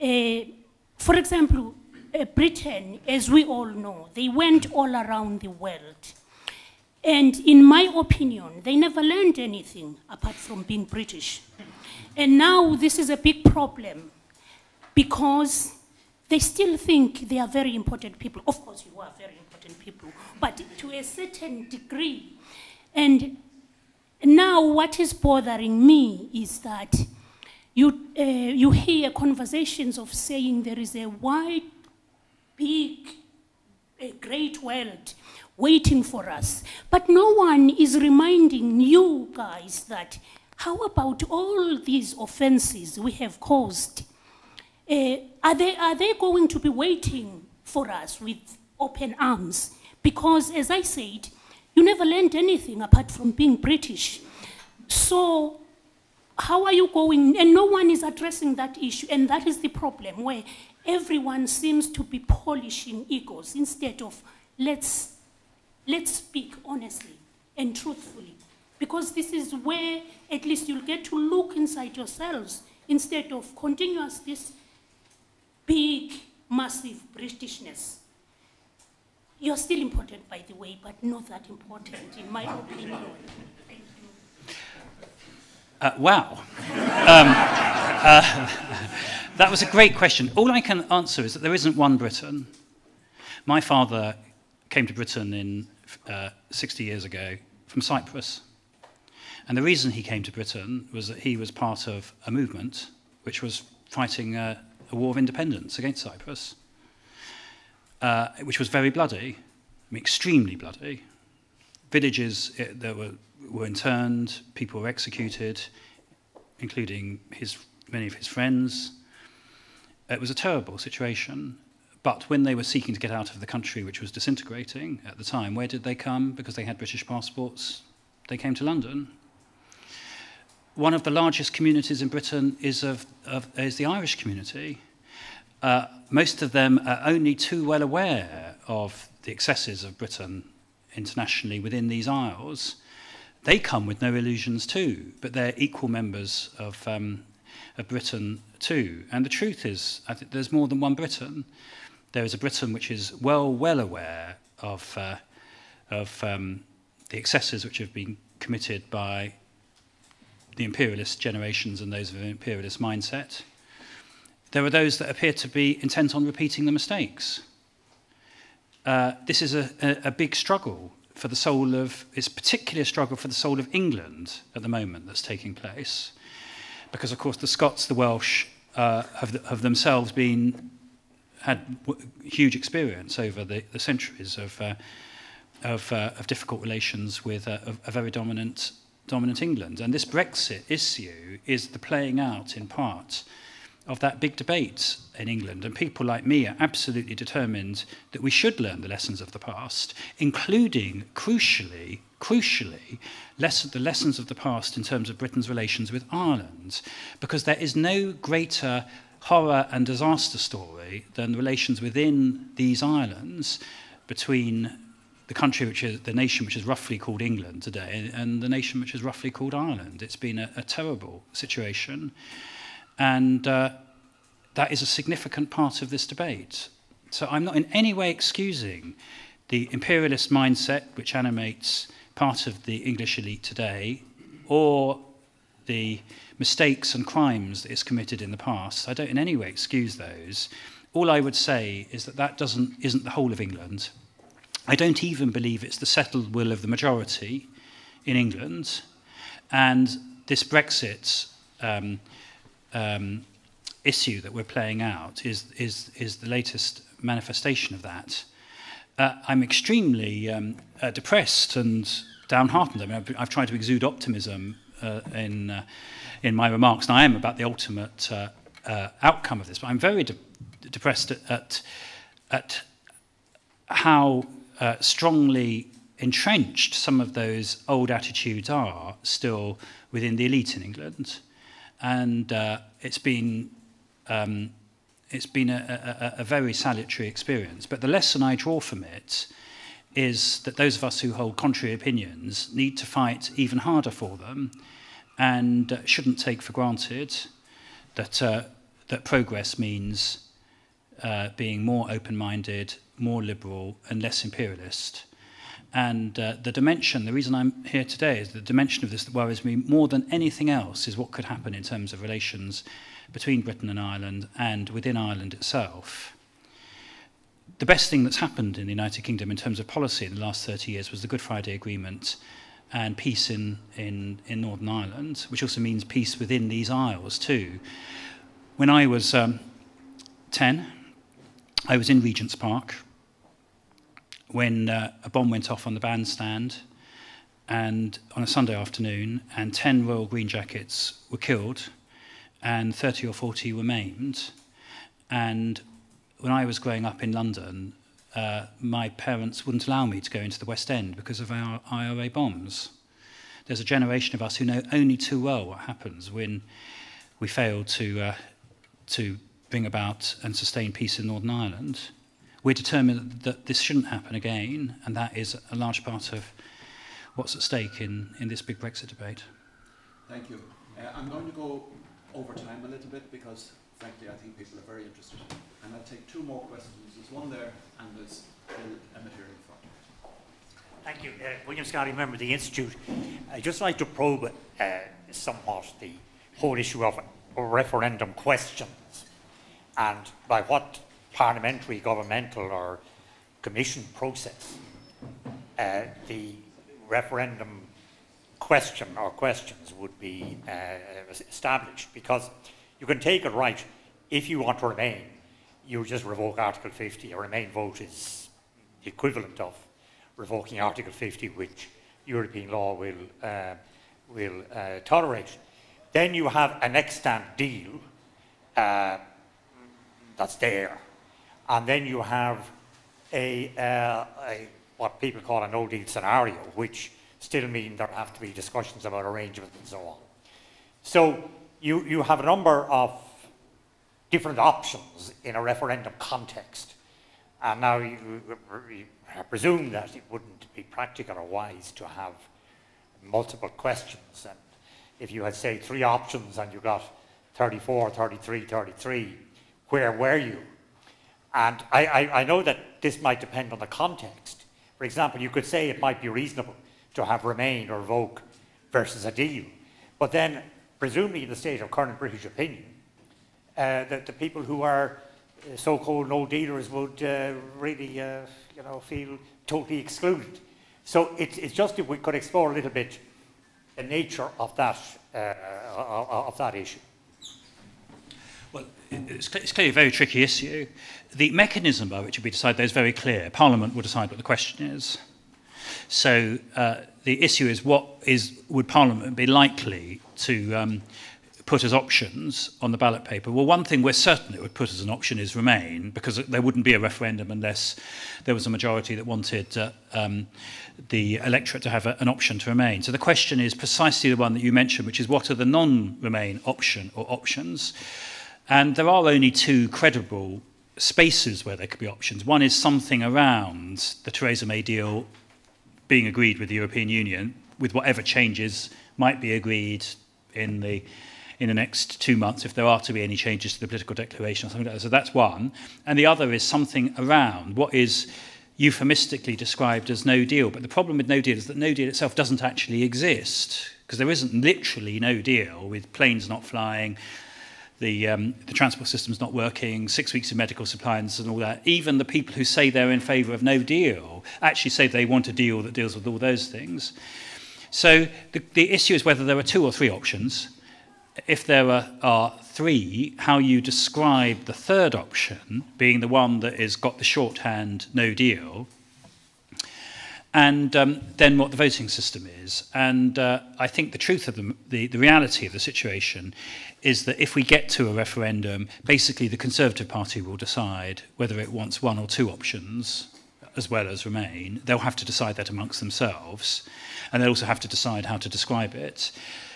Uh, for example, uh, Britain, as we all know, they went all around the world. And in my opinion, they never learned anything apart from being British. And now this is a big problem because they still think they are very important people. Of course, you are very important people, but to a certain degree. And now, what is bothering me is that you, uh, you hear conversations of saying there is a wide, big, a great world waiting for us. But no one is reminding you guys that how about all these offenses we have caused? Uh, are, they, are they going to be waiting for us with open arms? Because, as I said, you never learned anything apart from being British. So, how are you going? And no one is addressing that issue. And that is the problem, where everyone seems to be polishing egos instead of let's, let's speak honestly and truthfully. Because this is where at least you'll get to look inside yourselves instead of continuous this big, massive Britishness. You're still important, by the way, but not that important, in my opinion. Thank you. Uh, wow. um, uh, that was a great question. All I can answer is that there isn't one Britain. My father came to Britain in uh, 60 years ago from Cyprus. And the reason he came to Britain was that he was part of a movement which was fighting uh, a war of independence against Cyprus, uh, which was very bloody, I mean, extremely bloody. Villages it, uh, that were, were interned, people were executed, including his, many of his friends. It was a terrible situation. But when they were seeking to get out of the country, which was disintegrating at the time, where did they come? Because they had British passports, they came to London one of the largest communities in Britain is, of, of, is the Irish community. uh, most of them are only too well aware of the excesses of Britain internationally within these isles. They come with no illusions too, but they're equal members of, um, of Britain too. And the truth is, I think there's more than one Britain. There is a Britain which is well, well aware of, uh, of um, the excesses which have been committed by the imperialist generations and those of an imperialist mindset. There are those that appear to be intent on repeating the mistakes. Uh, this is a, a, a big struggle for the soul of, it's particularly a struggle for the soul of England at the moment that's taking place. Because, of course, the Scots, the Welsh, uh, have, the, have themselves been, had huge experience over the, the centuries of, uh, of, uh, of difficult relations with uh, a, a very dominant, dominant England. And this Brexit issue is the playing out, in part, of that big debate in England. And people like me are absolutely determined that we should learn the lessons of the past, including, crucially, crucially, less the lessons of the past in terms of Britain's relations with Ireland, because there is no greater horror and disaster story than the relations within these islands between the country which is the nation which is roughly called England today and the nation which is roughly called Ireland. It's been a, a terrible situation. And uh, that is a significant part of this debate. So I'm not in any way excusing the imperialist mindset which animates part of the English elite today, or the mistakes and crimes that is committed in the past. I don't in any way excuse those. All I would say is that that doesn't, isn't the whole of England. I don't even believe it's the settled will of the majority in England. And this Brexit um, um, issue that we're playing out is, is, is the latest manifestation of that. Uh, I'm extremely um, uh, depressed and downhearted. I mean, I've, I've tried to exude optimism uh, in, uh, in my remarks, and I am about the ultimate uh, uh, outcome of this, but I'm very de depressed at, at, at how uh, strongly entrenched some of those old attitudes are still within the elite in England. and uh, it's been um, it's been a, a, a very salutary experience. But the lesson I draw from it is that those of us who hold contrary opinions need to fight even harder for them, and uh, shouldn't take for granted that uh, that progress means uh, being more open-minded, more liberal, and less imperialist. And uh, the dimension, the reason I'm here today is the dimension of this that worries me more than anything else is what could happen in terms of relations between Britain and Ireland and within Ireland itself. The best thing that's happened in the United Kingdom in terms of policy in the last 30 years was the Good Friday Agreement and peace in, in, in Northern Ireland, which also means peace within these isles too. When I was um, 10, I was in Regent's Park when uh, a bomb went off on the bandstand and on a Sunday afternoon, and 10 Royal Green Jackets were killed, and 30 or 40 were maimed. And when I was growing up in London, uh, my parents wouldn't allow me to go into the West End because of our IRA bombs. There's a generation of us who know only too well what happens when we fail to, uh, to bring about and sustain peace in Northern Ireland. We're determined that this shouldn't happen again, and that is a large part of what's at stake in, in this big Brexit debate. Thank you. Uh, I'm going to go over time a little bit because, frankly, I think people are very interested. And I'll take two more questions. There's one there, and there's Emma here in front. Thank you. Uh, William Scotty, member of the Institute. I'd just like to probe uh, somewhat the whole issue of referendum questions and by what parliamentary, governmental or commission process. Uh, the referendum question or questions would be uh, established because you can take it right if you want to remain you just revoke Article 50 a remain vote is the equivalent of revoking Article 50 which European law will, uh, will uh, tolerate. Then you have an extant deal uh, that's there and then you have a, uh, a, what people call a no deal scenario, which still mean there have to be discussions about arrangements and so on. So you, you have a number of different options in a referendum context. And now you, you presume that it wouldn't be practical or wise to have multiple questions. And if you had, say, three options and you got 34, 33, 33, where were you? And I, I, I know that this might depend on the context. For example, you could say it might be reasonable to have remain or revoke versus a deal. But then, presumably in the state of current British opinion, uh, that the people who are uh, so-called no dealers would uh, really, uh, you know, feel totally excluded. So it, it's just if we could explore a little bit the nature of that, uh, of that issue. Well, it's, it's clearly a very tricky issue. The mechanism by which it will be decided there is very clear. Parliament will decide what the question is. So uh, the issue is what is would Parliament be likely to um, put as options on the ballot paper? Well, one thing we're certain it would put as an option is Remain, because there wouldn't be a referendum unless there was a majority that wanted uh, um, the electorate to have a, an option to Remain. So the question is precisely the one that you mentioned, which is what are the non-Remain option or options? And there are only two credible spaces where there could be options. One is something around the Theresa May deal being agreed with the European Union, with whatever changes might be agreed in the in the next two months if there are to be any changes to the political declaration or something like that. So that's one. And the other is something around what is euphemistically described as no deal. But the problem with no deal is that no deal itself doesn't actually exist because there isn't literally no deal with planes not flying, the, um, the transport system's not working, six weeks of medical supplies and all that. Even the people who say they're in favour of no deal actually say they want a deal that deals with all those things. So the, the issue is whether there are two or three options. If there are, are three, how you describe the third option, being the one that has got the shorthand no deal, and um, then what the voting system is. And uh, I think the truth of the, the, the reality of the situation is that if we get to a referendum, basically the Conservative Party will decide whether it wants one or two options as well as Remain. They'll have to decide that amongst themselves, and they'll also have to decide how to describe it.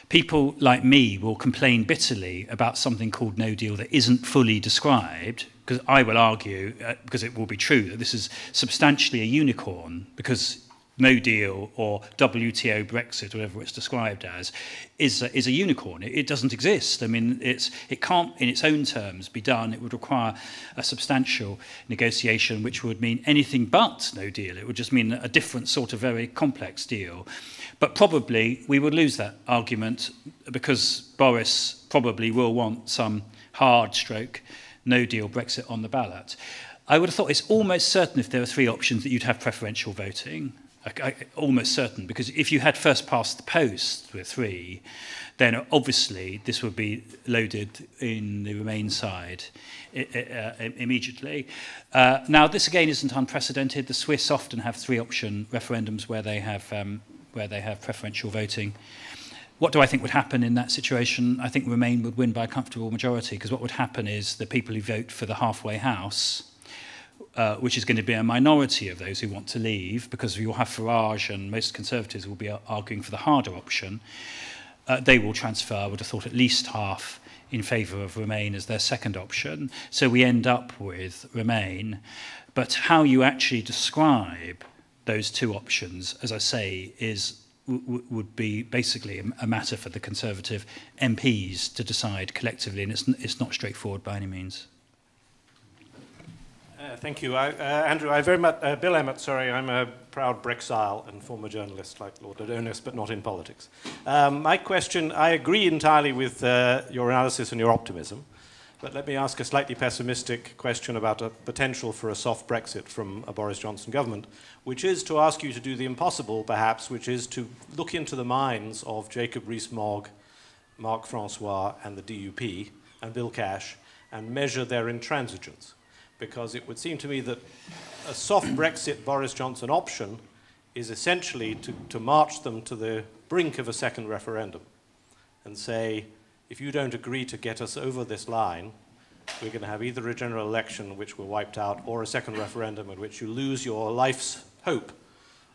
People like me will complain bitterly about something called no deal that isn't fully described, because I will argue, uh, because it will be true, that this is substantially a unicorn, because no deal or WTO Brexit, whatever it's described as, is a, is a unicorn. It, it doesn't exist. I mean, it's, it can't, in its own terms, be done. It would require a substantial negotiation, which would mean anything but no deal. It would just mean a different sort of very complex deal. But probably we would lose that argument because Boris probably will want some hard stroke no deal Brexit on the ballot. I would have thought it's almost certain if there are three options that you'd have preferential voting. Almost certain, because if you had first past the post with three, then obviously this would be loaded in the Remain side uh, immediately. Uh, now, this again isn't unprecedented. The Swiss often have three-option referendums where they have um, where they have preferential voting. What do I think would happen in that situation? I think Remain would win by a comfortable majority because what would happen is the people who vote for the halfway house uh, which is going to be a minority of those who want to leave, because you'll have Farage and most Conservatives will be arguing for the harder option, uh, they will transfer, I would have thought, at least half in favour of Remain as their second option. So we end up with Remain. But how you actually describe those two options, as I say, is would be basically a matter for the Conservative MPs to decide collectively, and it's, it's not straightforward by any means. Uh, thank you. I, uh, Andrew, I very much, uh, Bill Emmott, sorry, I'm a proud Brexile and former journalist like Lord Adonis, but not in politics. Um, my question, I agree entirely with uh, your analysis and your optimism, but let me ask a slightly pessimistic question about a potential for a soft Brexit from a Boris Johnson government, which is to ask you to do the impossible, perhaps, which is to look into the minds of Jacob Rees-Mogg, Mark Francois, and the DUP, and Bill Cash, and measure their intransigence because it would seem to me that a soft Brexit Boris Johnson option is essentially to, to march them to the brink of a second referendum and say, if you don't agree to get us over this line, we're going to have either a general election which we're wiped out or a second referendum in which you lose your life's hope.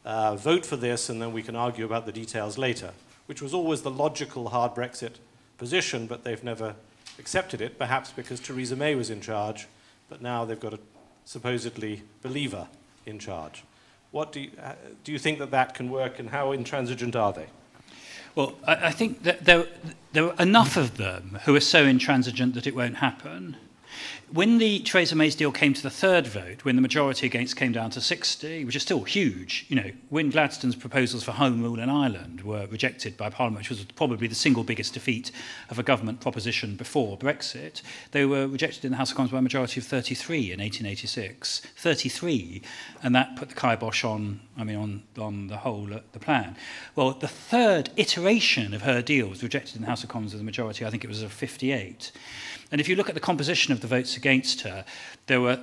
Uh, vote for this and then we can argue about the details later, which was always the logical hard Brexit position, but they've never accepted it, perhaps because Theresa May was in charge but now they've got a supposedly believer in charge. What do you, uh, do you think that that can work and how intransigent are they? Well, I, I think that there, there are enough of them who are so intransigent that it won't happen. When the Theresa May's deal came to the third vote, when the majority against came down to 60, which is still huge, you know, when Gladstone's proposals for home rule in Ireland were rejected by Parliament, which was probably the single biggest defeat of a government proposition before Brexit, they were rejected in the House of Commons by a majority of 33 in 1886. 33, and that put the kibosh on I mean, on, on the whole, uh, the plan. Well, the third iteration of her deal was rejected in the House of Commons with a majority, I think it was a 58. And if you look at the composition of the votes against her, there were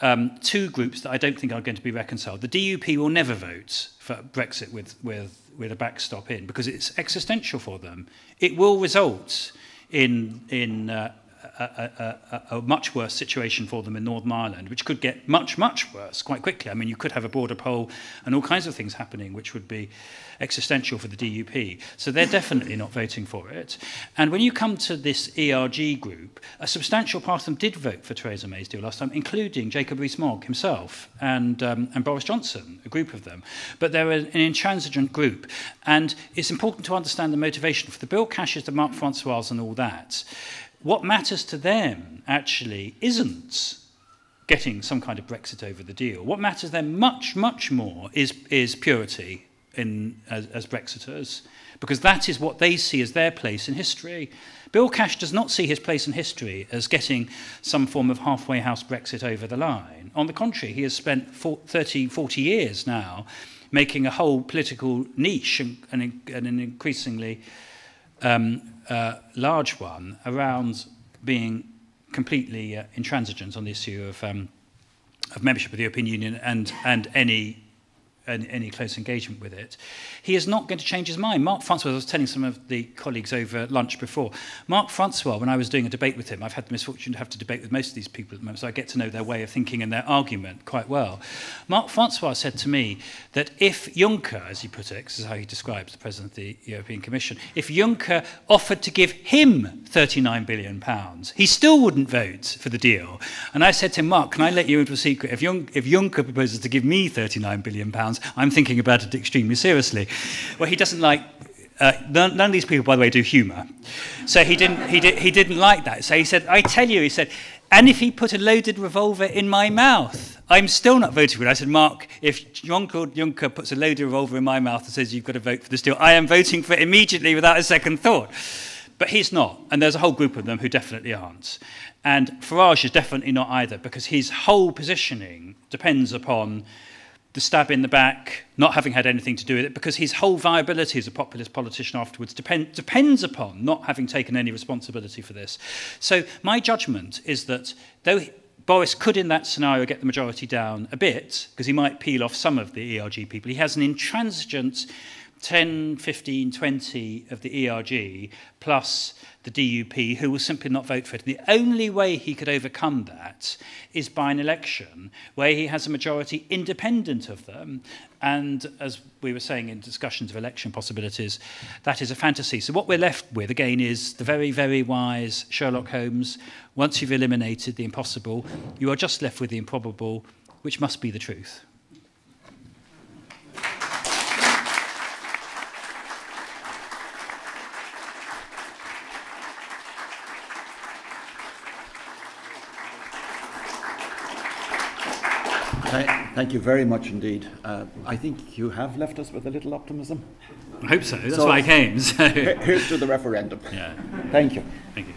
um, two groups that I don't think are going to be reconciled. The DUP will never vote for Brexit with, with, with a backstop in because it's existential for them. It will result in, in uh, a, a, a, much worse situation for them in Northern Ireland, which could get much, much worse quite quickly. I mean, you could have a border poll and all kinds of things happening, which would be existential for the DUP. So they're definitely not voting for it. And when you come to this ERG group, a substantial part of them did vote for Theresa May's deal last time, including Jacob Rees-Mogg himself and, um, and Boris Johnson, a group of them. But they're an, an intransigent group. And it's important to understand the motivation for the bill cashes, the Mark Francois and all that. What matters to them actually isn't getting some kind of Brexit over the deal. What matters them much, much more is, is purity in, as, as Brexiters, because that is what they see as their place in history. Bill Cash does not see his place in history as getting some form of halfway house Brexit over the line. On the contrary, he has spent 30, 40 years now making a whole political niche and, and, and an increasingly um, uh, large one around being completely uh, intransigent on the issue of, um, of membership of the European Union and, and any any, any close engagement with it. He is not going to change his mind. Mark Francois, I was telling some of the colleagues over lunch before, Mark Francois, when I was doing a debate with him, I've had the misfortune to have to debate with most of these people at the moment, so I get to know their way of thinking and their argument quite well. Mark Francois said to me that if Juncker, as he put it, this is how he describes the President of the European Commission, if Juncker offered to give him 39 billion pounds, he still wouldn't vote for the deal. And I said to him, Mark, can I let you into a secret? If, Jun if Juncker proposes to give me 39 billion I'm thinking about it extremely seriously. Well, he doesn't like uh, none, none of these people, by the way, do humour. So he didn't, he, did, he didn't like that. So he said, I tell you, he said, and if he put a loaded revolver in my mouth, I'm still not voting for it. I said, Mark, if Jean-Claude Juncker puts a loaded revolver in my mouth and says you've got to vote for this deal, I am voting for it immediately without a second thought. But he's not. And there's a whole group of them who definitely aren't. And Farage is definitely not either because his whole positioning depends upon the stab in the back, not having had anything to do with it, because his whole viability as a populist politician afterwards depend, depends upon not having taken any responsibility for this. So my judgment is that though Boris could, in that scenario, get the majority down a bit, because he might peel off some of the ERG people, he has an intransigent 10, 15, 20 of the ERG, plus the DUP, who will simply not vote for it. The only way he could overcome that is by an election where he has a majority independent of them. And as we were saying in discussions of election possibilities, that is a fantasy. So what we're left with, again, is the very, very wise Sherlock Holmes. Once you've eliminated the impossible, you are just left with the improbable, which must be the truth. Thank you very much indeed. Uh, I think you have left us with a little optimism. I hope so. That's so, why I came. So. Here's to the referendum. Yeah. Thank you. Thank you.